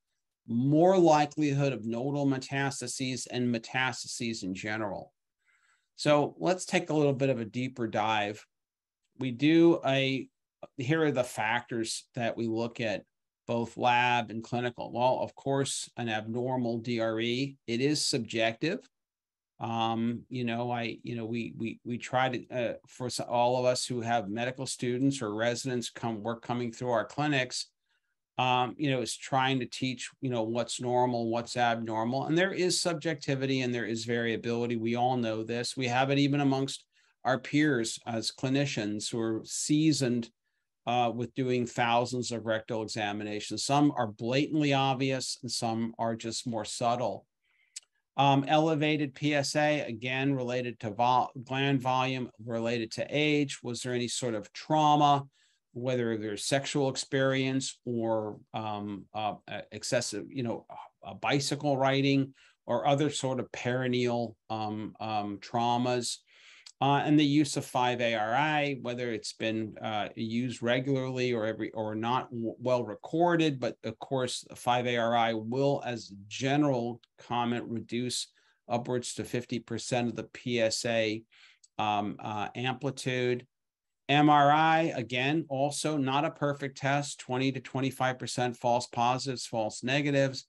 more likelihood of nodal metastases and metastases in general. So let's take a little bit of a deeper dive. We do a, here are the factors that we look at both lab and clinical. Well, of course, an abnormal DRE, it is subjective. Um, you know, I, you know, we, we, we try to, uh, for all of us who have medical students or residents come, work coming through our clinics, um, you know, is trying to teach, you know, what's normal, what's abnormal. And there is subjectivity and there is variability. We all know this. We have it even amongst our peers as clinicians who are seasoned uh, with doing thousands of rectal examinations. Some are blatantly obvious and some are just more subtle. Um, elevated PSA, again, related to vol- gland volume, related to age. Was there any sort of trauma, whether there's sexual experience or um, uh, excessive, you know, bicycle riding or other sort of perineal um, um, traumas? Uh, and the use of 5-ARI, whether it's been uh, used regularly or every or not well recorded, but of course 5-ARI will, as general comment, reduce upwards to 50% of the PSA um, uh, amplitude. MRI, again, also not a perfect test, 20 to 25% false positives, false negatives.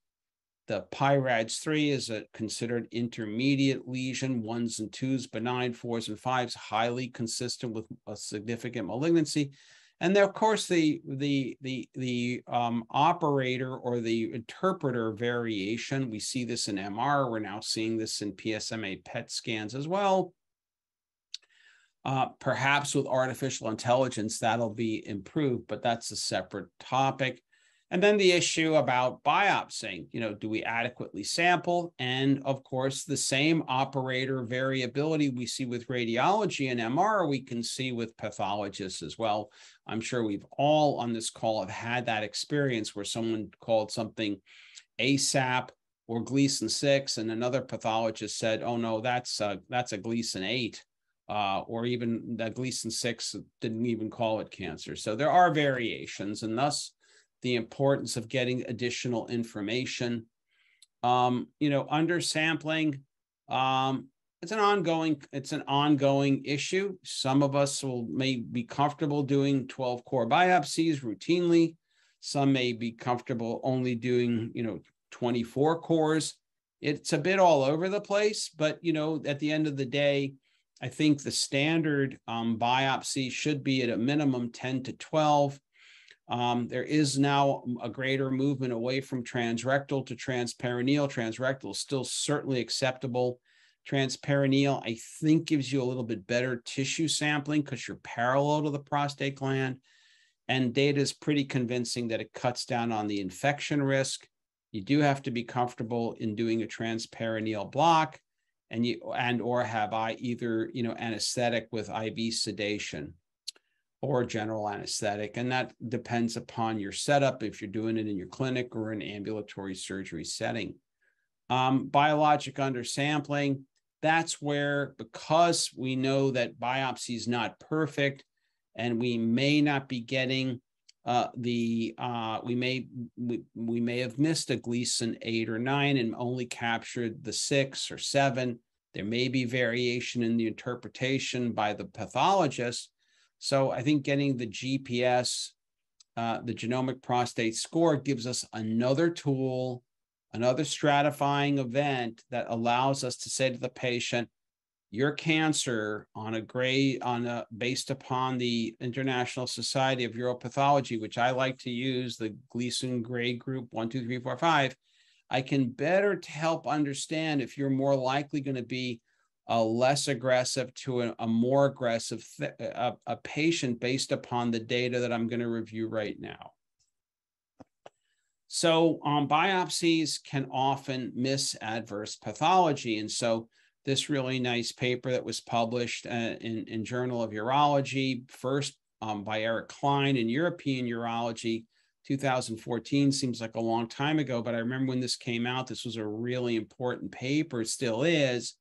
The PIRADS 3 is a considered intermediate lesion, ones and twos, benign, fours and fives, highly consistent with a significant malignancy. And then, of course, the the the the um, operator or the interpreter variation. We see this in MR. We're now seeing this in PSMA PET scans as well. Uh, perhaps with artificial intelligence, that'll be improved, but that's a separate topic. And then the issue about biopsying, you know, do we adequately sample? And of course, the same operator variability we see with radiology and MR, we can see with pathologists as well. I'm sure we've all on this call have had that experience where someone called something ASAP or Gleason 6 and another pathologist said, oh no, that's a, that's a Gleason 8. Uh, or even that Gleason 6 didn't even call it cancer. So there are variations, and thus the importance of getting additional information. Um, you know, undersampling, um, it's an ongoing, it's an ongoing issue. Some of us will may be comfortable doing 12 core biopsies routinely. Some may be comfortable only doing, you know, 24 cores. It's a bit all over the place, but you know, at the end of the day, I think the standard um, biopsy should be at a minimum 10 to 12. Um, there is now a greater movement away from transrectal to transperineal. Transrectal is still certainly acceptable. Transperineal, I think, gives you a little bit better tissue sampling because you're parallel to the prostate gland. And data is pretty convincing that it cuts down on the infection risk. You do have to be comfortable in doing a transperineal block and you and or have I either you know anesthetic with IV sedation or general anesthetic. And that depends upon your setup, if you're doing it in your clinic or an ambulatory surgery setting. Um, biologic undersampling, that's where, because we know that biopsy is not perfect and we may not be getting uh, the uh, we may we, we may have missed a Gleason eight or nine and only captured the six or seven. There may be variation in the interpretation by the pathologist, so I think getting the GPS, uh, the genomic prostate score, gives us another tool, another stratifying event that allows us to say to the patient, your cancer on a grade on a based upon the International Society of Uropathology, which I like to use, the Gleason grade group one, two, three, four, five. I can better help understand if you're more likely going to be a less aggressive to a, a more aggressive th- a, a patient based upon the data that I'm going to review right now. So um, biopsies can often miss adverse pathology. And so this really nice paper that was published uh, in, in Journal of Urology, first um, by Eric Klein in European Urology, 2014 seems like a long time ago, but I remember when this came out, this was a really important paper, still is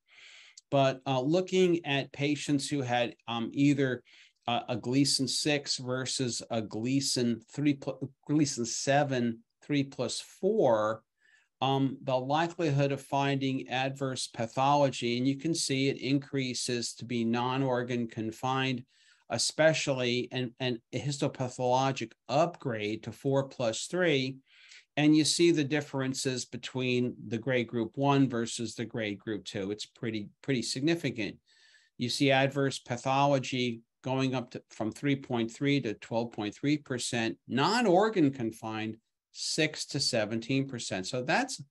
but uh, looking at patients who had um, either uh, a Gleason 6 versus a Gleason 3, Gleason 7, 3 plus 4, um, the likelihood of finding adverse pathology, and you can see it increases to be non-organ confined, especially and, and histopathologic upgrade to 4 plus 3 and you see the differences between the grade group one versus the grade group two. It's pretty, pretty significant. You see adverse pathology going up to from 3.3 to 12.3%, non-organ confined, 6 to 17%. So that's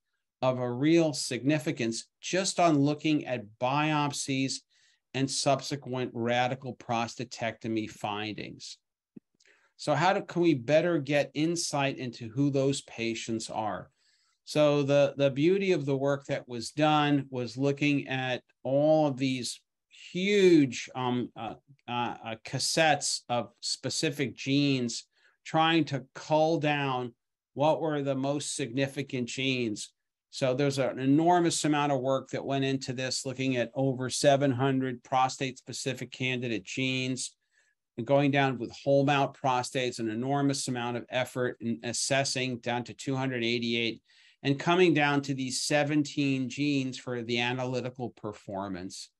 of a real significance just on looking at biopsies and subsequent radical prostatectomy findings. So how do, can we better get insight into who those patients are? So the, the beauty of the work that was done was looking at all of these huge um, uh, uh, uh, cassettes of specific genes, trying to cull down what were the most significant genes. So there's an enormous amount of work that went into this, looking at over 700 prostate specific candidate genes and going down with whole mount prostates, an enormous amount of effort in assessing down to 288 and coming down to these 17 genes for the analytical performance.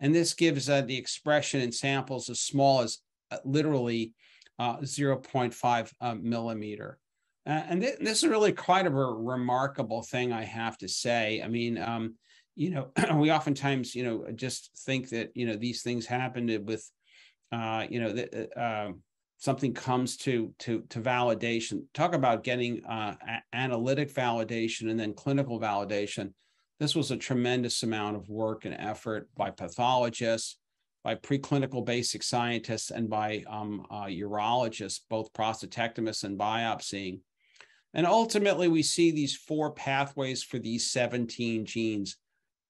And this gives uh, the expression in samples as small as uh, literally uh, 0.5 uh, millimeter. and th this is really quite a remarkable thing, I have to say. I mean, um, you know, we oftentimes, you know, just think that, you know, these things happened with, uh, you know, the, uh, um, something comes to to to validation. Talk about getting uh, analytic validation and then clinical validation. This was a tremendous amount of work and effort by pathologists by preclinical basic scientists and by um, uh, urologists both prostatectomists and biopsying. And ultimately we see these four pathways for these 17 genes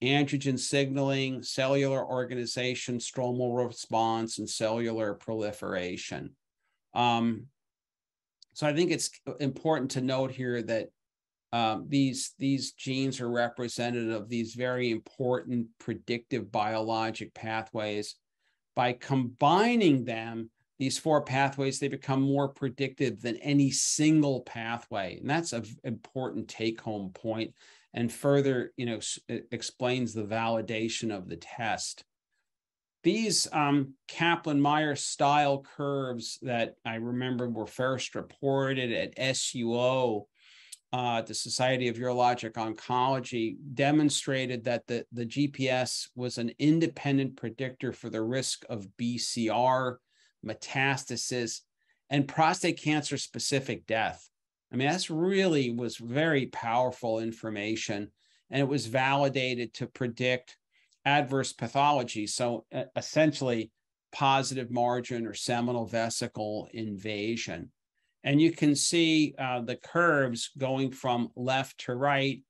androgen signaling cellular organization stromal response and cellular proliferation. Um, so I think it's important to note here that um, these these genes are representative of these very important predictive biologic pathways. By combining them, these four pathways, they become more predictive than any single pathway, and that's an important take-home point, and further, you know, explains the validation of the test these um, Kaplan-Meier style curves that I remember were first reported at SUO, uh, the Society of Urologic Oncology, demonstrated that the, the GPS was an independent predictor for the risk of BCR, metastasis, and prostate cancer specific death. I mean, that's really was very powerful information, and it was validated to predict adverse pathology. So uh, essentially, positive margin or seminal vesicle invasion. And you can see uh, the curves going from left to right,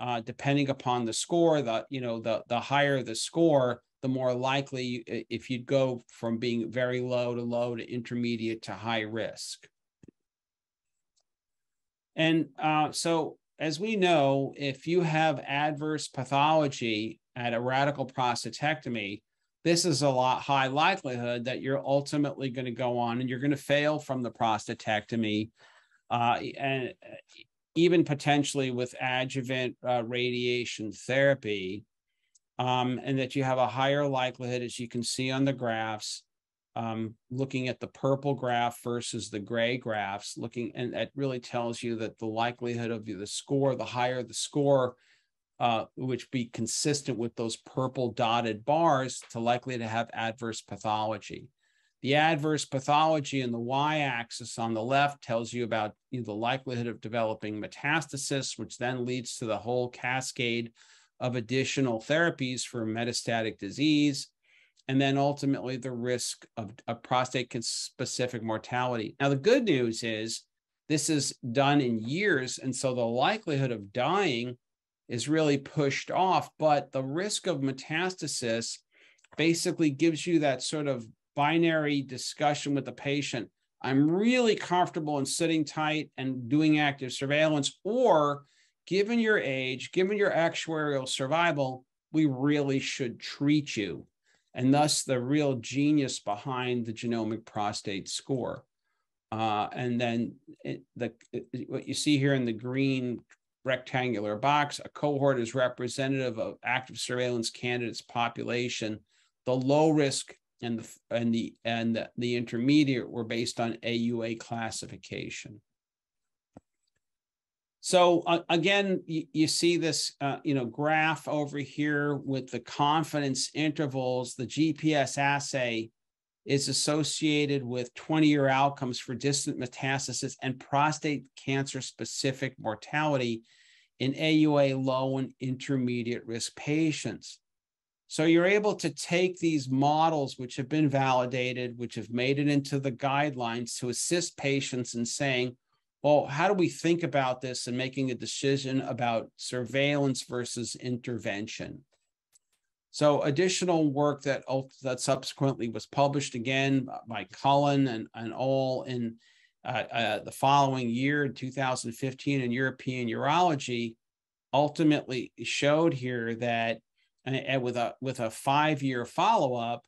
uh, depending upon the score. The you know the the higher the score, the more likely if you'd go from being very low to low to intermediate to high risk. And uh, so, as we know, if you have adverse pathology, at a radical prostatectomy, this is a lot high likelihood that you're ultimately going to go on and you're going to fail from the prostatectomy, uh, and even potentially with adjuvant uh, radiation therapy, um, and that you have a higher likelihood, as you can see on the graphs, um, looking at the purple graph versus the gray graphs, looking, and that really tells you that the likelihood of the score, the higher the score, uh, which be consistent with those purple dotted bars to likely to have adverse pathology. The adverse pathology in the y-axis on the left tells you about you know, the likelihood of developing metastasis, which then leads to the whole cascade of additional therapies for metastatic disease, and then ultimately the risk of, of prostate-specific mortality. Now, the good news is this is done in years, and so the likelihood of dying is really pushed off. But the risk of metastasis basically gives you that sort of binary discussion with the patient. I'm really comfortable in sitting tight and doing active surveillance, or given your age, given your actuarial survival, we really should treat you. And thus, the real genius behind the genomic prostate score. Uh, and then it, the it, what you see here in the green rectangular box. A cohort is representative of active surveillance candidates population. The low risk and the and the and the, the intermediate were based on AUA classification. So uh, again, you, you, see this, uh, you know, graph over here with the confidence intervals. The GPS assay is associated with 20-year outcomes for distant metastasis and prostate cancer specific mortality in AUA low and intermediate risk patients. So you're able to take these models, which have been validated, which have made it into the guidelines to assist patients in saying, well, how do we think about this and making a decision about surveillance versus intervention? So additional work that, that subsequently was published again by Cullen and, and all in uh, uh, the following year, in 2015, in European Urology, ultimately showed here that, and with a with a five year follow up,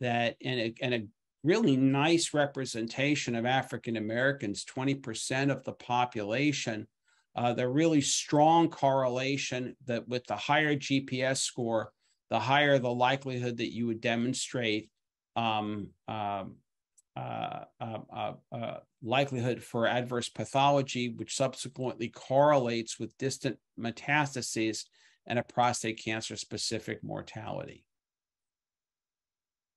that and a, and a really nice representation of African Americans, 20% of the population. Uh, the really strong correlation that with the higher GPS score, the higher the likelihood that you would demonstrate um, um, uh, uh, uh, uh, likelihood for adverse pathology, which subsequently correlates with distant metastases and a prostate cancer specific mortality.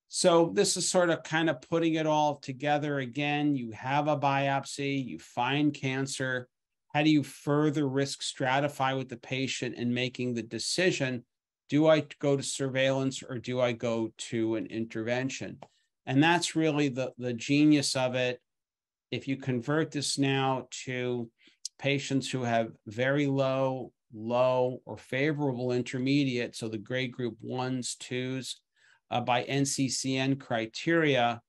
So this is sort of kind of putting it all together again. You have a biopsy, you find cancer. How do you further risk stratify with the patient in making the decision? Do I go to surveillance or do I go to an intervention? And that's really the, the genius of it. If you convert this now to patients who have very low, low, or favorable intermediate, so the grade group ones, twos, uh, by NCCN criteria,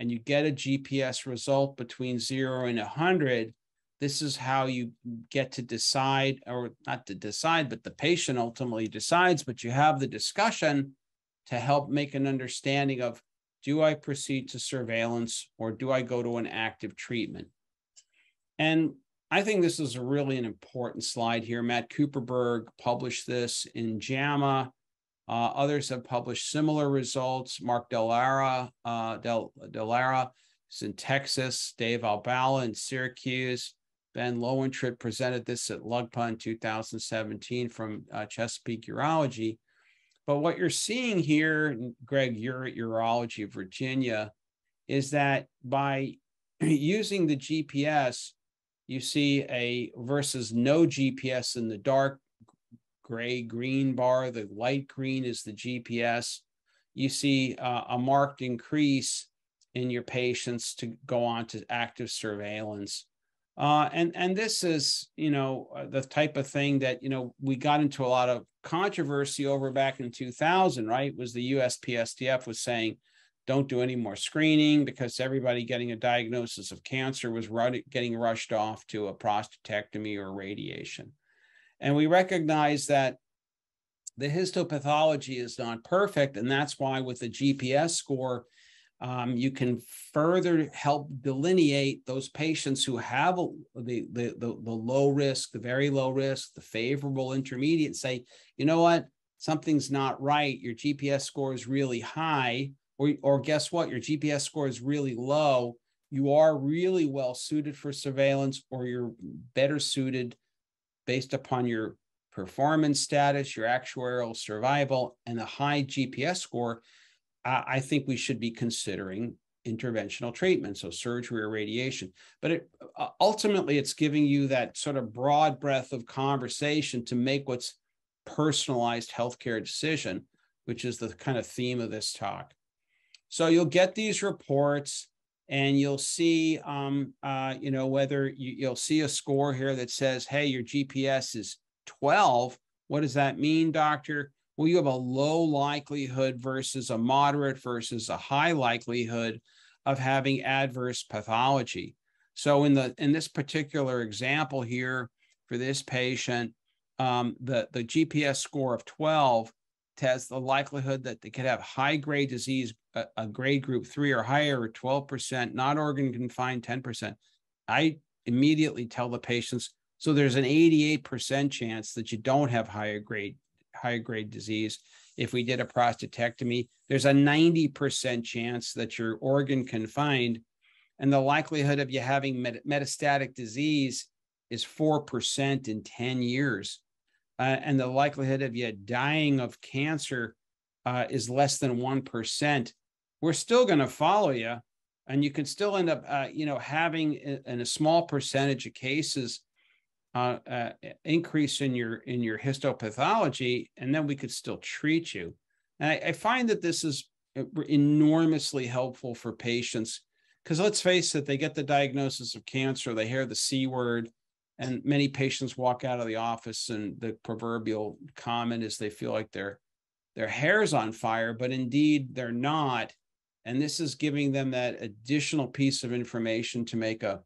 and you get a GPS result between zero and 100, this is how you get to decide, or not to decide, but the patient ultimately decides, but you have the discussion to help make an understanding of do I proceed to surveillance or do I go to an active treatment? And I think this is a really an important slide here. Matt Cooperberg published this in JAMA uh, others have published similar results. Mark Delara, uh, Del, Dell'Ara is in Texas, Dave Albala in Syracuse. Ben Lowentritt presented this at LUGPA in 2017 from uh, Chesapeake Urology. But what you're seeing here, Greg, you're at Urology of Virginia, is that by using the GPS, you see a versus no GPS in the dark gray green bar. The light green is the GPS. You see uh, a marked increase in your patients to go on to active surveillance. Uh, and and this is you know uh, the type of thing that you know we got into a lot of controversy over back in 2000 right was the USPSTF was saying don't do any more screening because everybody getting a diagnosis of cancer was getting rushed off to a prostatectomy or radiation and we recognize that the histopathology is not perfect. And that's why with the GPS score, um, you can further help delineate those patients who have the, the, the, the low risk, the very low risk, the favorable intermediate, say, you know what, something's not right. Your GPS score is really high, or, or guess what, your GPS score is really low. You are really well suited for surveillance, or you're better suited based upon your performance status, your actuarial survival, and a high GPS score, uh, I think we should be considering interventional treatment, so surgery or radiation. But it, uh, ultimately, it's giving you that sort of broad breadth of conversation to make what's personalized healthcare decision, which is the kind of theme of this talk. So you'll get these reports and you'll see, um, uh, you know, whether you, you'll see a score here that says, hey, your GPS is 12. What does that mean, doctor? Well, you have a low likelihood versus a moderate versus a high likelihood of having adverse pathology. So in the in this particular example here for this patient, um, the, the GPS score of 12 has the likelihood that they could have high grade disease, a, a grade group three or higher, or 12%, not organ confined 10%. I immediately tell the patients, so there's an 88% chance that you don't have higher grade, higher grade disease. If we did a prostatectomy, there's a 90% chance that you're organ confined. And the likelihood of you having met- metastatic disease is 4% in 10 years uh, and the likelihood of you dying of cancer uh, is less than 1%, we're still going to follow you. And you can still end up, uh, you know, having in a small percentage of cases, uh, uh, increase in your in your histopathology, and then we could still treat you. And I, I find that this is enormously helpful for patients Because let's face it, they get the diagnosis of cancer, they hear the C word, and many patients walk out of the office and the proverbial comment is they feel like their their hair's on fire, but indeed they're not. And this is giving them that additional piece of information to make a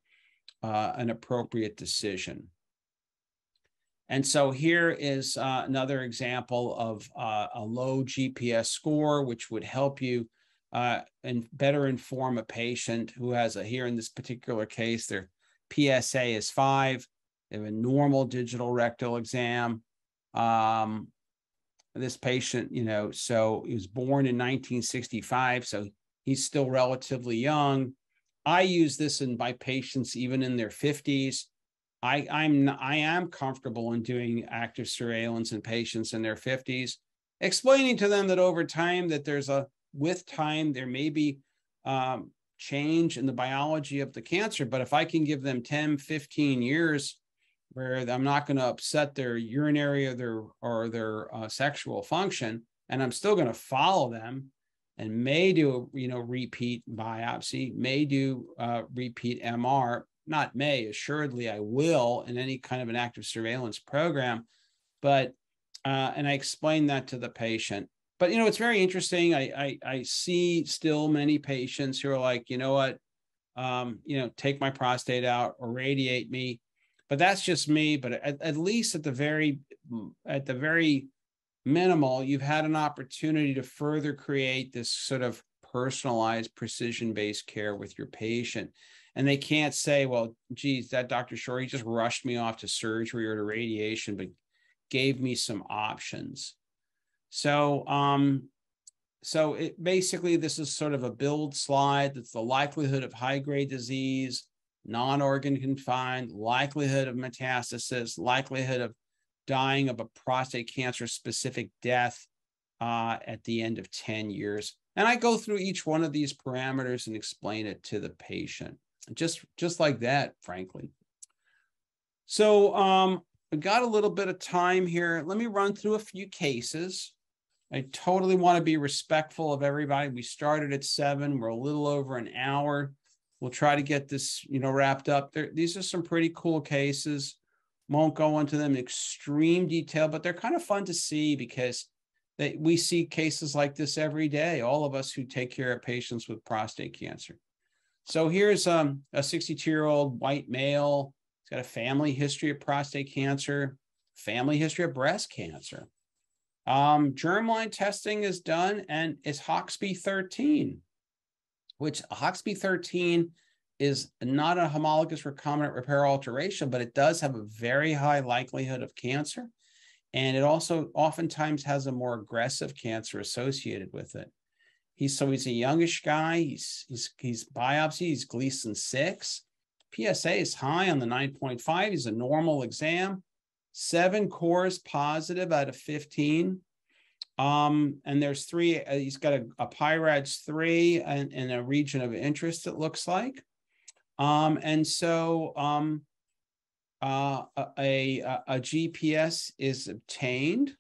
uh, an appropriate decision. And so here is uh, another example of uh, a low GPS score, which would help you uh, and better inform a patient who has a, here in this particular case, their PSA is five. They have a normal digital rectal exam. Um, this patient, you know, so he was born in 1965, so he's still relatively young. I use this in my patients even in their 50s. I, I'm I am comfortable in doing active surveillance in patients in their 50s, explaining to them that over time that there's a with time there may be um, change in the biology of the cancer, but if I can give them 10, 15 years where I'm not going to upset their urinary or their or their uh, sexual function, and I'm still going to follow them and may do you know repeat biopsy, may do uh, repeat MR, not may, assuredly I will in any kind of an active surveillance program. But, uh, and I explain that to the patient. But, you know, it's very interesting. I, I, I see still many patients who are like, you know what, um, you know, take my prostate out or radiate me. But that's just me. But at, at least at the very, at the very minimal, you've had an opportunity to further create this sort of personalized precision based care with your patient and they can't say, well, geez, that Dr. Shore, he just rushed me off to surgery or to radiation, but gave me some options. So, um, so it basically this is sort of a build slide that's the likelihood of high grade disease, non organ confined, likelihood of metastasis, likelihood of dying of a prostate cancer specific death uh, at the end of 10 years. And I go through each one of these parameters and explain it to the patient. Just just like that frankly. So um i got a little bit of time here. Let me run through a few cases. I totally want to be respectful of everybody. We started at seven. We're a little over an hour we'll try to get this you know wrapped up there these are some pretty cool cases won't go into them in extreme detail but they're kind of fun to see because they, we see cases like this every day all of us who take care of patients with prostate cancer so here's um, a 62 year old white male. He's got a family history of prostate cancer, family history of breast cancer. Um, germline testing is done and it's HOXB 13, which HOXB 13 is not a homologous recombinant repair alteration, but it does have a very high likelihood of cancer. And it also oftentimes has a more aggressive cancer associated with it. He's so he's a youngish guy. He's he's he's biopsy. He's Gleason six. PSA is high on the 9.5. He's a normal exam. Seven cores positive out of 15. Um, and there's three, uh, he's got a, a PIRADS three in, in a region of interest, it looks like. Um, and so um, uh, a, a, a GPS is obtained.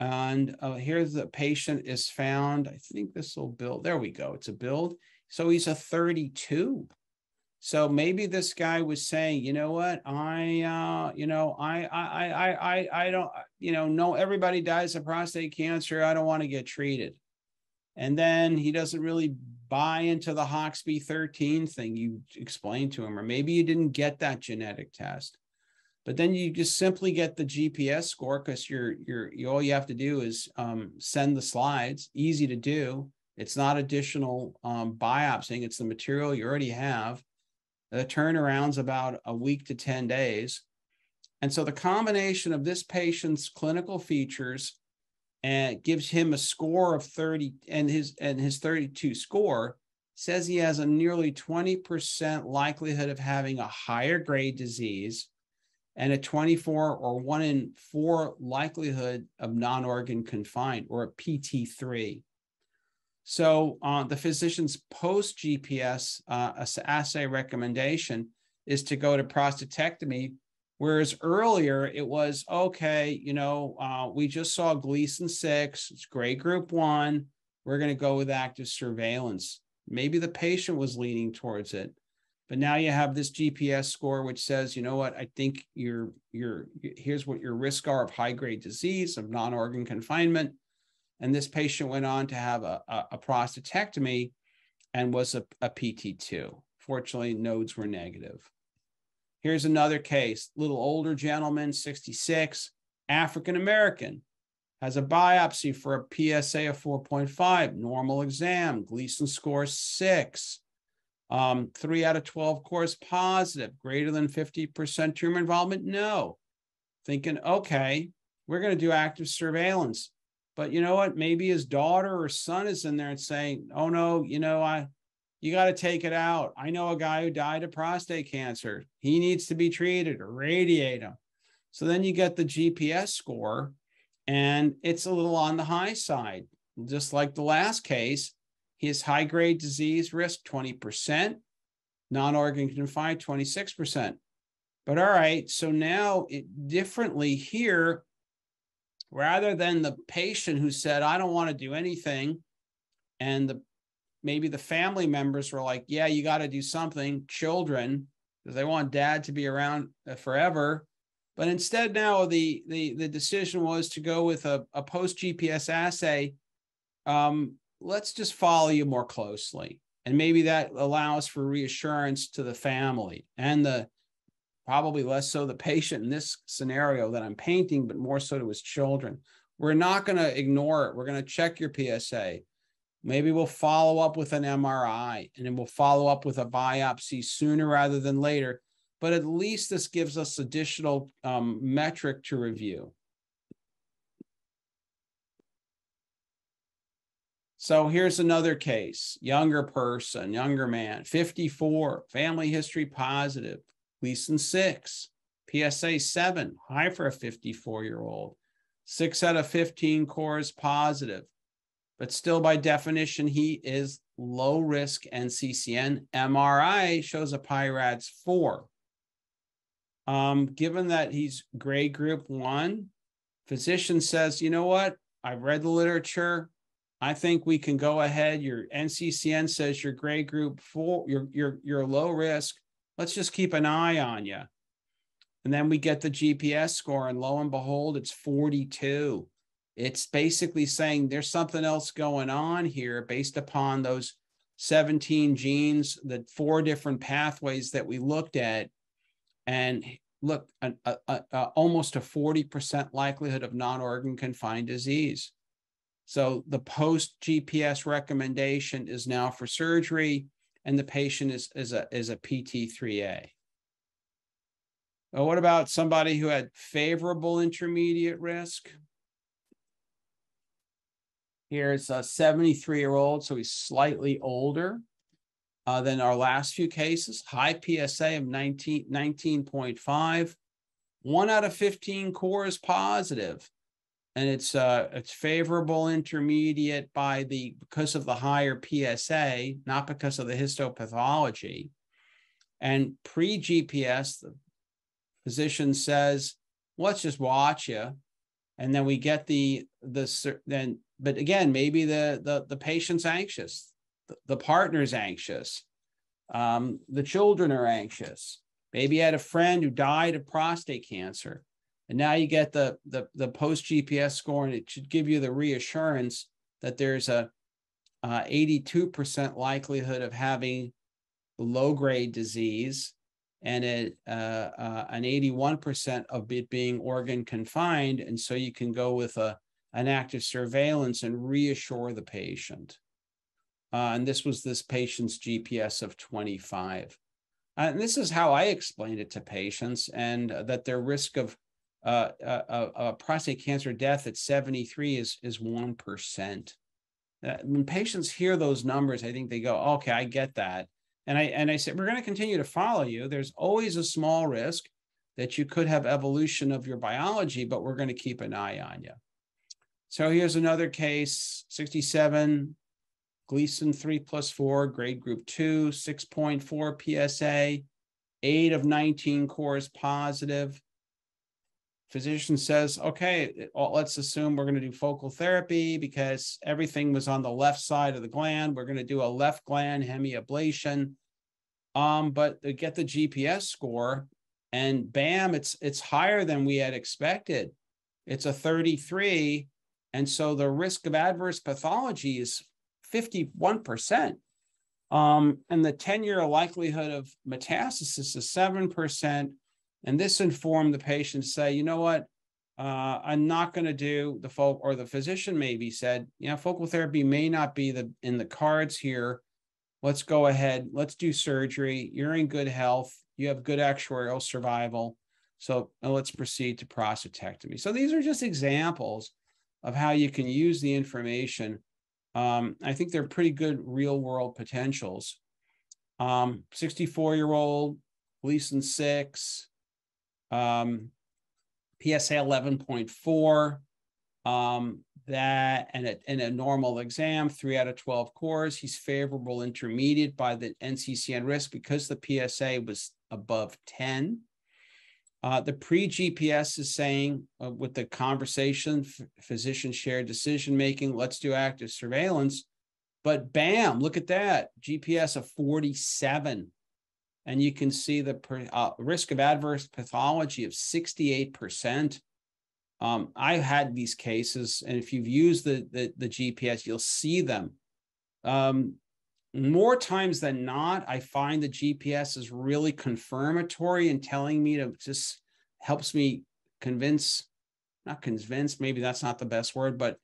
And uh, here the patient is found. I think this will build. There we go. It's a build. So he's a 32. So maybe this guy was saying, you know what, I, uh, you know, I, I, I, I, I don't, you know, no, everybody dies of prostate cancer. I don't want to get treated. And then he doesn't really buy into the HOXB 13 thing you explained to him, or maybe you didn't get that genetic test. But then you just simply get the GPS score because you're you're you, all you have to do is um, send the slides. Easy to do. It's not additional um, biopsying. It's the material you already have. The turnaround's about a week to 10 days. And so the combination of this patient's clinical features and gives him a score of 30 and his and his 32 score says he has a nearly 20% likelihood of having a higher grade disease and a 24 or one in four likelihood of non organ confined or a PT3. So uh, the physician's post GPS uh, assay recommendation is to go to prostatectomy, whereas earlier it was okay, you know, uh, we just saw Gleason 6, it's grade group one, we're going to go with active surveillance. Maybe the patient was leaning towards it. But now you have this GPS score, which says, you know what, I think you're, you're, here's what your risks are of high grade disease, of non organ confinement. And this patient went on to have a, a, a prostatectomy and was a, a PT2. Fortunately, nodes were negative. Here's another case, little older gentleman, 66, African American, has a biopsy for a PSA of 4.5, normal exam, Gleason score six, um, three out of 12 cores positive, greater than 50% tumor involvement? No. Thinking, okay, we're going to do active surveillance. But you know what? Maybe his daughter or son is in there and saying, oh no, you know, I, you got to take it out. I know a guy who died of prostate cancer. He needs to be treated or radiate him. So then you get the GPS score, and it's a little on the high side. Just like the last case, his high grade disease risk 20%, non organ confined 26%. But all right, so now it differently here, rather than the patient who said, I don't want to do anything, and the maybe the family members were like, yeah, you got to do something, children, because they want dad to be around uh, forever. But instead, now the the the decision was to go with a, a post GPS assay. Um, let's just follow you more closely, and maybe that allows for reassurance to the family and the probably less so the patient in this scenario that I'm painting, but more so to his children. We're not going to ignore it. We're going to check your PSA. Maybe we'll follow up with an MRI and then we'll follow up with a biopsy sooner rather than later. But at least this gives us additional um, metric to review. So here's another case younger person, younger man, 54, family history positive, Gleason 6, PSA 7, high for a 54 year old, six out of 15 cores positive but still by definition, he is low risk NCCN. MRI shows a PIRADS 4. Um, given that he's grade group one, physician says, you know what? I've read the literature. I think we can go ahead. Your NCCN says you're grade group four, you're you're you're low risk. Let's just keep an eye on you. And then we get the GPS score, and lo and behold, it's 42. It's basically saying there's something else going on here based upon those 17 genes, the four different pathways that we looked at. And look, a, a, a, almost a 40% likelihood of non organ confined disease. So the post GPS recommendation is now for surgery, and the patient is, is, a, is a PT3A. Well, what about somebody who had favorable intermediate risk? Here's a 73 year old, so he's slightly older uh, than our last few cases. High PSA of 19, 19.5. One out of 15 core is positive, and it's uh, it's favorable intermediate by the because of the higher PSA, not because of the histopathology. And pre GPS, the physician says, "Let's just watch you," and then we get the the then but again, maybe the the the patient's anxious, the, the partner's anxious, um, the children are anxious. Maybe you had a friend who died of prostate cancer, and now you get the the the post GPS score, and it should give you the reassurance that there's a uh, 82% likelihood of having low grade disease and it, uh, uh, an 81% of it being organ confined. And so you can go with a an active surveillance and reassure the patient. Uh, and this was this patient's GPS of 25. Uh, and this is how I explained it to patients, and that their risk of uh, uh, prostate cancer death at 73 is, is 1%. Uh, when patients hear those numbers, I think they go, okay, I get that. And I, and I said, we're going to continue to follow you. There's always a small risk that you could have evolution of your biology, but we're going to keep an eye on you. So here's another case 67, Gleason 3 plus 4, grade group 2, 6.4 PSA, 8 of 19 cores positive, physician says, okay, let's assume we're going to do focal therapy because everything was on the left side of the gland. We're going to do a left gland hemiablation. Um, but they get the GPS score and bam, it's it's higher than we had expected. It's a 33. And so the risk of adverse pathology is 51%. Um, and the 10 year likelihood of metastasis is 7%. And this informed the patient to say, you know what, uh, I'm not going to do the folk, or the physician maybe said, you know, focal therapy may not be the in the cards here. Let's go ahead. Let's do surgery. You're in good health. You have good actuarial survival. So let's proceed to prostatectomy. So these are just examples of how you can use the information. Um, I think they're pretty good real world potentials. Um, 64 year old, Gleason 6, um, PSA 11.4, um, that and a, and a normal exam, three out of 12 cores. He's favorable intermediate by the NCCN risk because the PSA was above 10. Uh, the pre-GPS is saying uh, with the conversation, physician shared decision making, let's do active surveillance. But bam, look at that GPS of 47 and you can see the per, uh, risk of adverse pathology of 68%. Um, I've had these cases, and if you've used the, the, the GPS, you'll see them. Um, more times than not, I find the GPS is really confirmatory and telling me to just helps me convince, not convince, maybe that's not the best word, but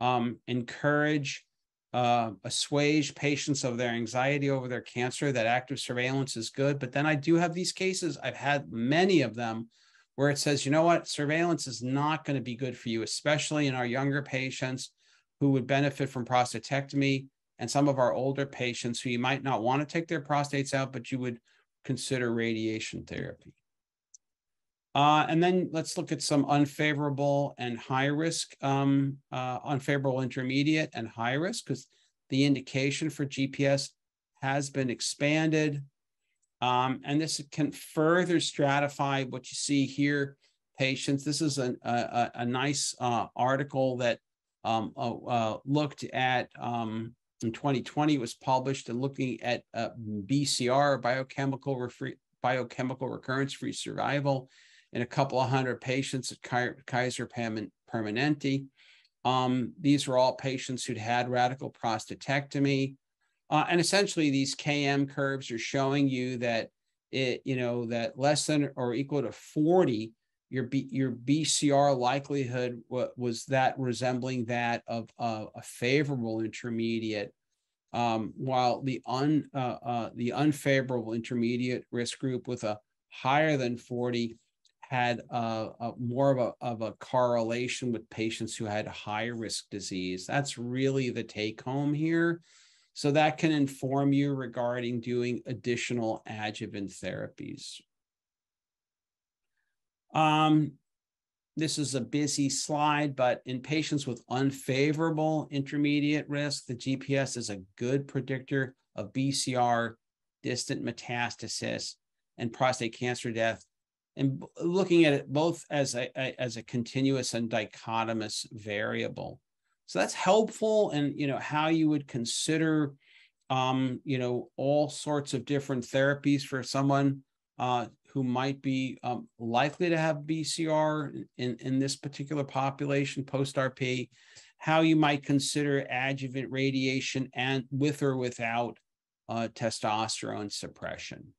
um, encourage uh, assuage patients of their anxiety over their cancer, that active surveillance is good. But then I do have these cases, I've had many of them where it says, you know what, surveillance is not going to be good for you, especially in our younger patients who would benefit from prostatectomy and some of our older patients who you might not want to take their prostates out, but you would consider radiation therapy. Uh, and then let's look at some unfavorable and high risk, um, uh, unfavorable intermediate and high risk, because the indication for GPS has been expanded. Um, and this can further stratify what you see here, patients. This is an, a, a, nice uh, article that um, uh, uh, looked at um, in 2020 was published and looking at uh, BCR, biochemical, biochemical recurrence-free survival in a couple of hundred patients at Kaiser Permanente. Um, these were all patients who'd had radical prostatectomy. Uh, and essentially, these KM curves are showing you that it, you know, that less than or equal to 40, your B, your BCR likelihood was that resembling that of uh, a favorable intermediate, um, while the un uh, uh, the unfavorable intermediate risk group with a higher than 40 had a, a more of a, of a correlation with patients who had high risk disease. That's really the take home here. So that can inform you regarding doing additional adjuvant therapies. Um, this is a busy slide, but in patients with unfavorable intermediate risk, the GPS is a good predictor of BCR, distant metastasis, and prostate cancer death and looking at it both as a, a, as a continuous and dichotomous variable. So that's helpful and you know how you would consider um, you know all sorts of different therapies for someone uh, who might be um, likely to have BCR in, in this particular population post RP, how you might consider adjuvant radiation and with or without uh, testosterone suppression.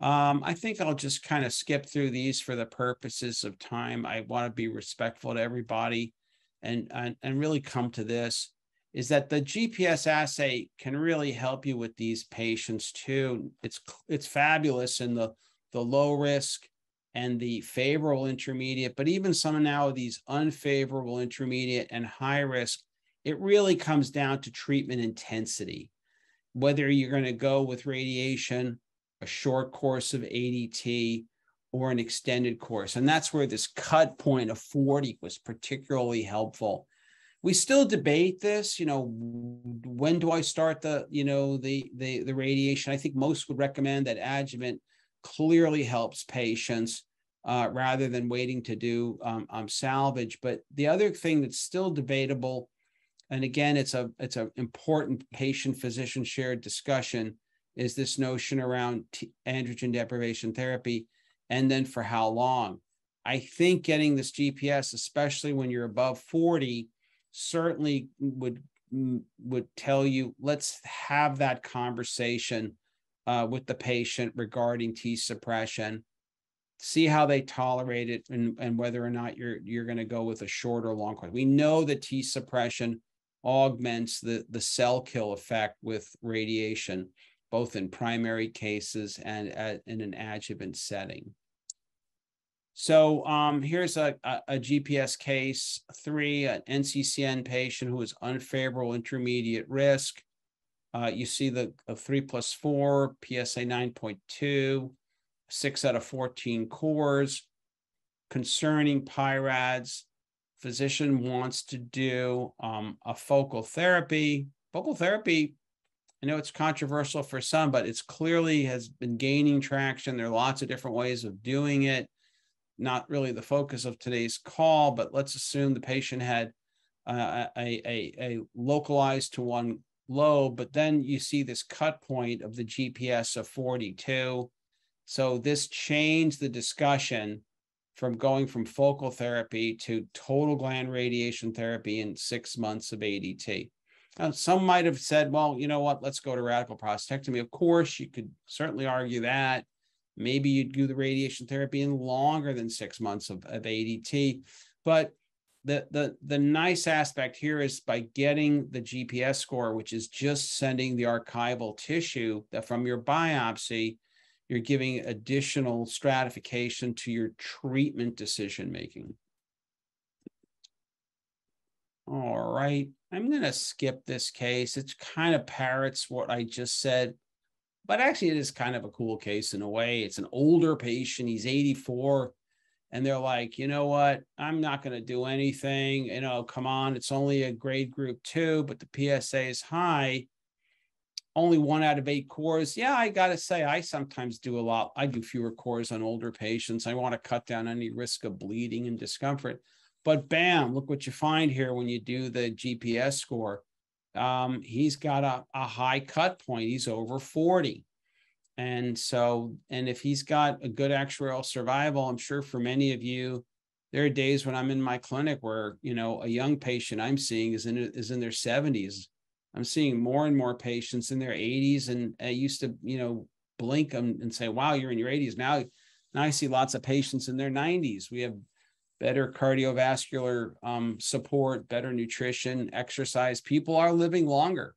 Um, I think I'll just kind of skip through these for the purposes of time. I want to be respectful to everybody and, and, and really come to this is that the GPS assay can really help you with these patients too. It's it's fabulous in the the low risk and the favorable intermediate, but even some now of these unfavorable intermediate and high risk, it really comes down to treatment intensity. Whether you're going to go with radiation a short course of ADT or an extended course. And that's where this cut point of 40 was particularly helpful. We still debate this, you know, when do I start the, you know, the the the radiation? I think most would recommend that adjuvant clearly helps patients uh, rather than waiting to do um, um, salvage. But the other thing that's still debatable, and again, it's a it's an important patient physician shared discussion, is this notion around t- androgen deprivation therapy, and then for how long. I think getting this GPS, especially when you're above 40, certainly would would tell you let's have that conversation uh, with the patient regarding T suppression see how they tolerate it and, and whether or not you're you're going to go with a short or long course. We know that T suppression augments the the cell kill effect with radiation, both in primary cases and in an adjuvant setting. So um, here's a, a, a, GPS case three, an NCCN patient who is unfavorable intermediate risk. Uh, you see the, the three plus four, PSA 9.2, six out of 14 cores, concerning PIRADS. Physician wants to do um, a focal therapy. Focal therapy, I know it's controversial for some, but it's clearly has been gaining traction. There are lots of different ways of doing it. Not really the focus of today's call, but let's assume the patient had uh, a, a, a localized to one lobe, but then you see this cut point of the GPS of 42 so this changed the discussion from going from focal therapy to total gland radiation therapy in six months of ADT. Now, some might have said, well, you know what, let's go to radical prostatectomy. Of course, you could certainly argue that. Maybe you'd do the radiation therapy in longer than six months of, of ADT. But the, the, the nice aspect here is by getting the GPS score, which is just sending the archival tissue from your biopsy you're giving additional stratification to your treatment decision making. All right, I'm going to skip this case. It kind of parrots what I just said, but actually, it is kind of a cool case in a way. It's an older patient, he's 84, and they're like, you know what? I'm not going to do anything. You know, come on, it's only a grade group two, but the PSA is high only one out of eight cores. Yeah, I got to say, I sometimes do a lot. I do fewer cores on older patients. I want to cut down any risk of bleeding and discomfort. But bam, look what you find here when you do the GPS score. Um, he's got a, a high cut point. He's over 40. And so, and if he's got a good actuarial survival, I'm sure for many of you, there are days when I'm in my clinic where, you know, a young patient I'm seeing is in is in their 70s I'm seeing more and more patients in their 80s, and I used to, you know, blink them and say, "Wow, you're in your 80s now." Now I see lots of patients in their 90s. We have better cardiovascular um, support, better nutrition, exercise. People are living longer,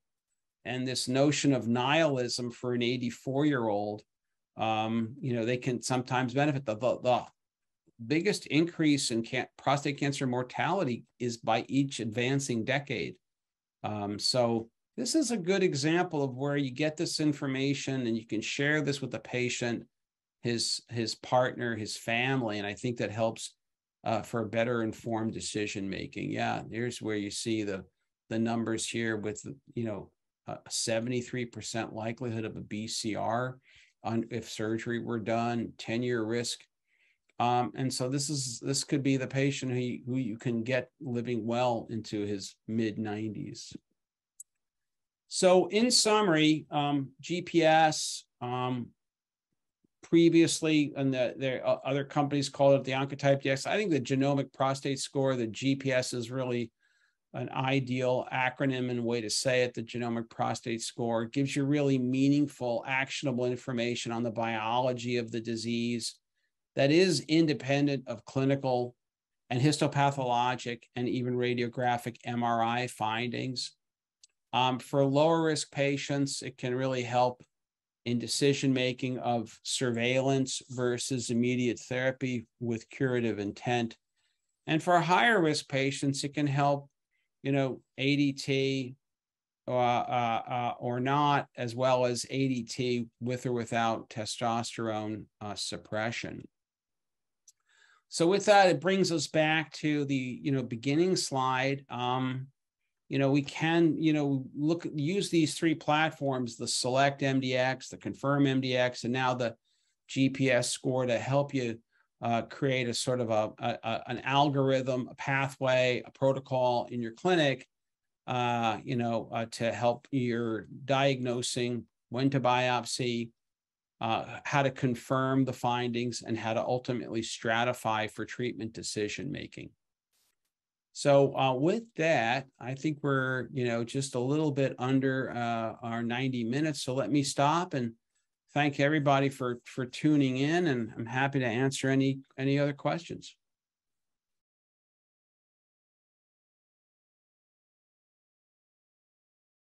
and this notion of nihilism for an 84 year old, um, you know, they can sometimes benefit. The, the, the biggest increase in can- prostate cancer mortality is by each advancing decade. Um, so this is a good example of where you get this information and you can share this with the patient, his his partner, his family, and I think that helps uh, for better informed decision making. Yeah, here's where you see the the numbers here with you know a 73% likelihood of a BCR on if surgery were done, 10 year risk. Um, and so this is this could be the patient who, who you can get living well into his mid 90s. So, in summary, um, GPS um, previously, and the, the uh, other companies called it the Oncotype DX. I think the genomic prostate score, the GPS, is really an ideal acronym and way to say it. The genomic prostate score gives you really meaningful, actionable information on the biology of the disease that is independent of clinical and histopathologic and even radiographic MRI findings. Um, for lower risk patients, it can really help in decision making of surveillance versus immediate therapy with curative intent. And for higher risk patients, it can help, you know, ADT uh, uh, uh, or not, as well as ADT with or without testosterone uh, suppression. So with that, it brings us back to the you know beginning slide. Um, you know, we can, you know, look, use these three platforms, the select MDX, the confirm MDX, and now the GPS score to help you uh, create a sort of a, a- an algorithm, a pathway, a protocol in your clinic, uh, you know, uh, to help your diagnosing when to biopsy, uh, how to confirm the findings, and how to ultimately stratify for treatment decision making. So uh, with that, I think we're, you know, just a little bit under uh, our 90 minutes. So let me stop and thank everybody for for tuning in and I'm happy to answer any any other questions.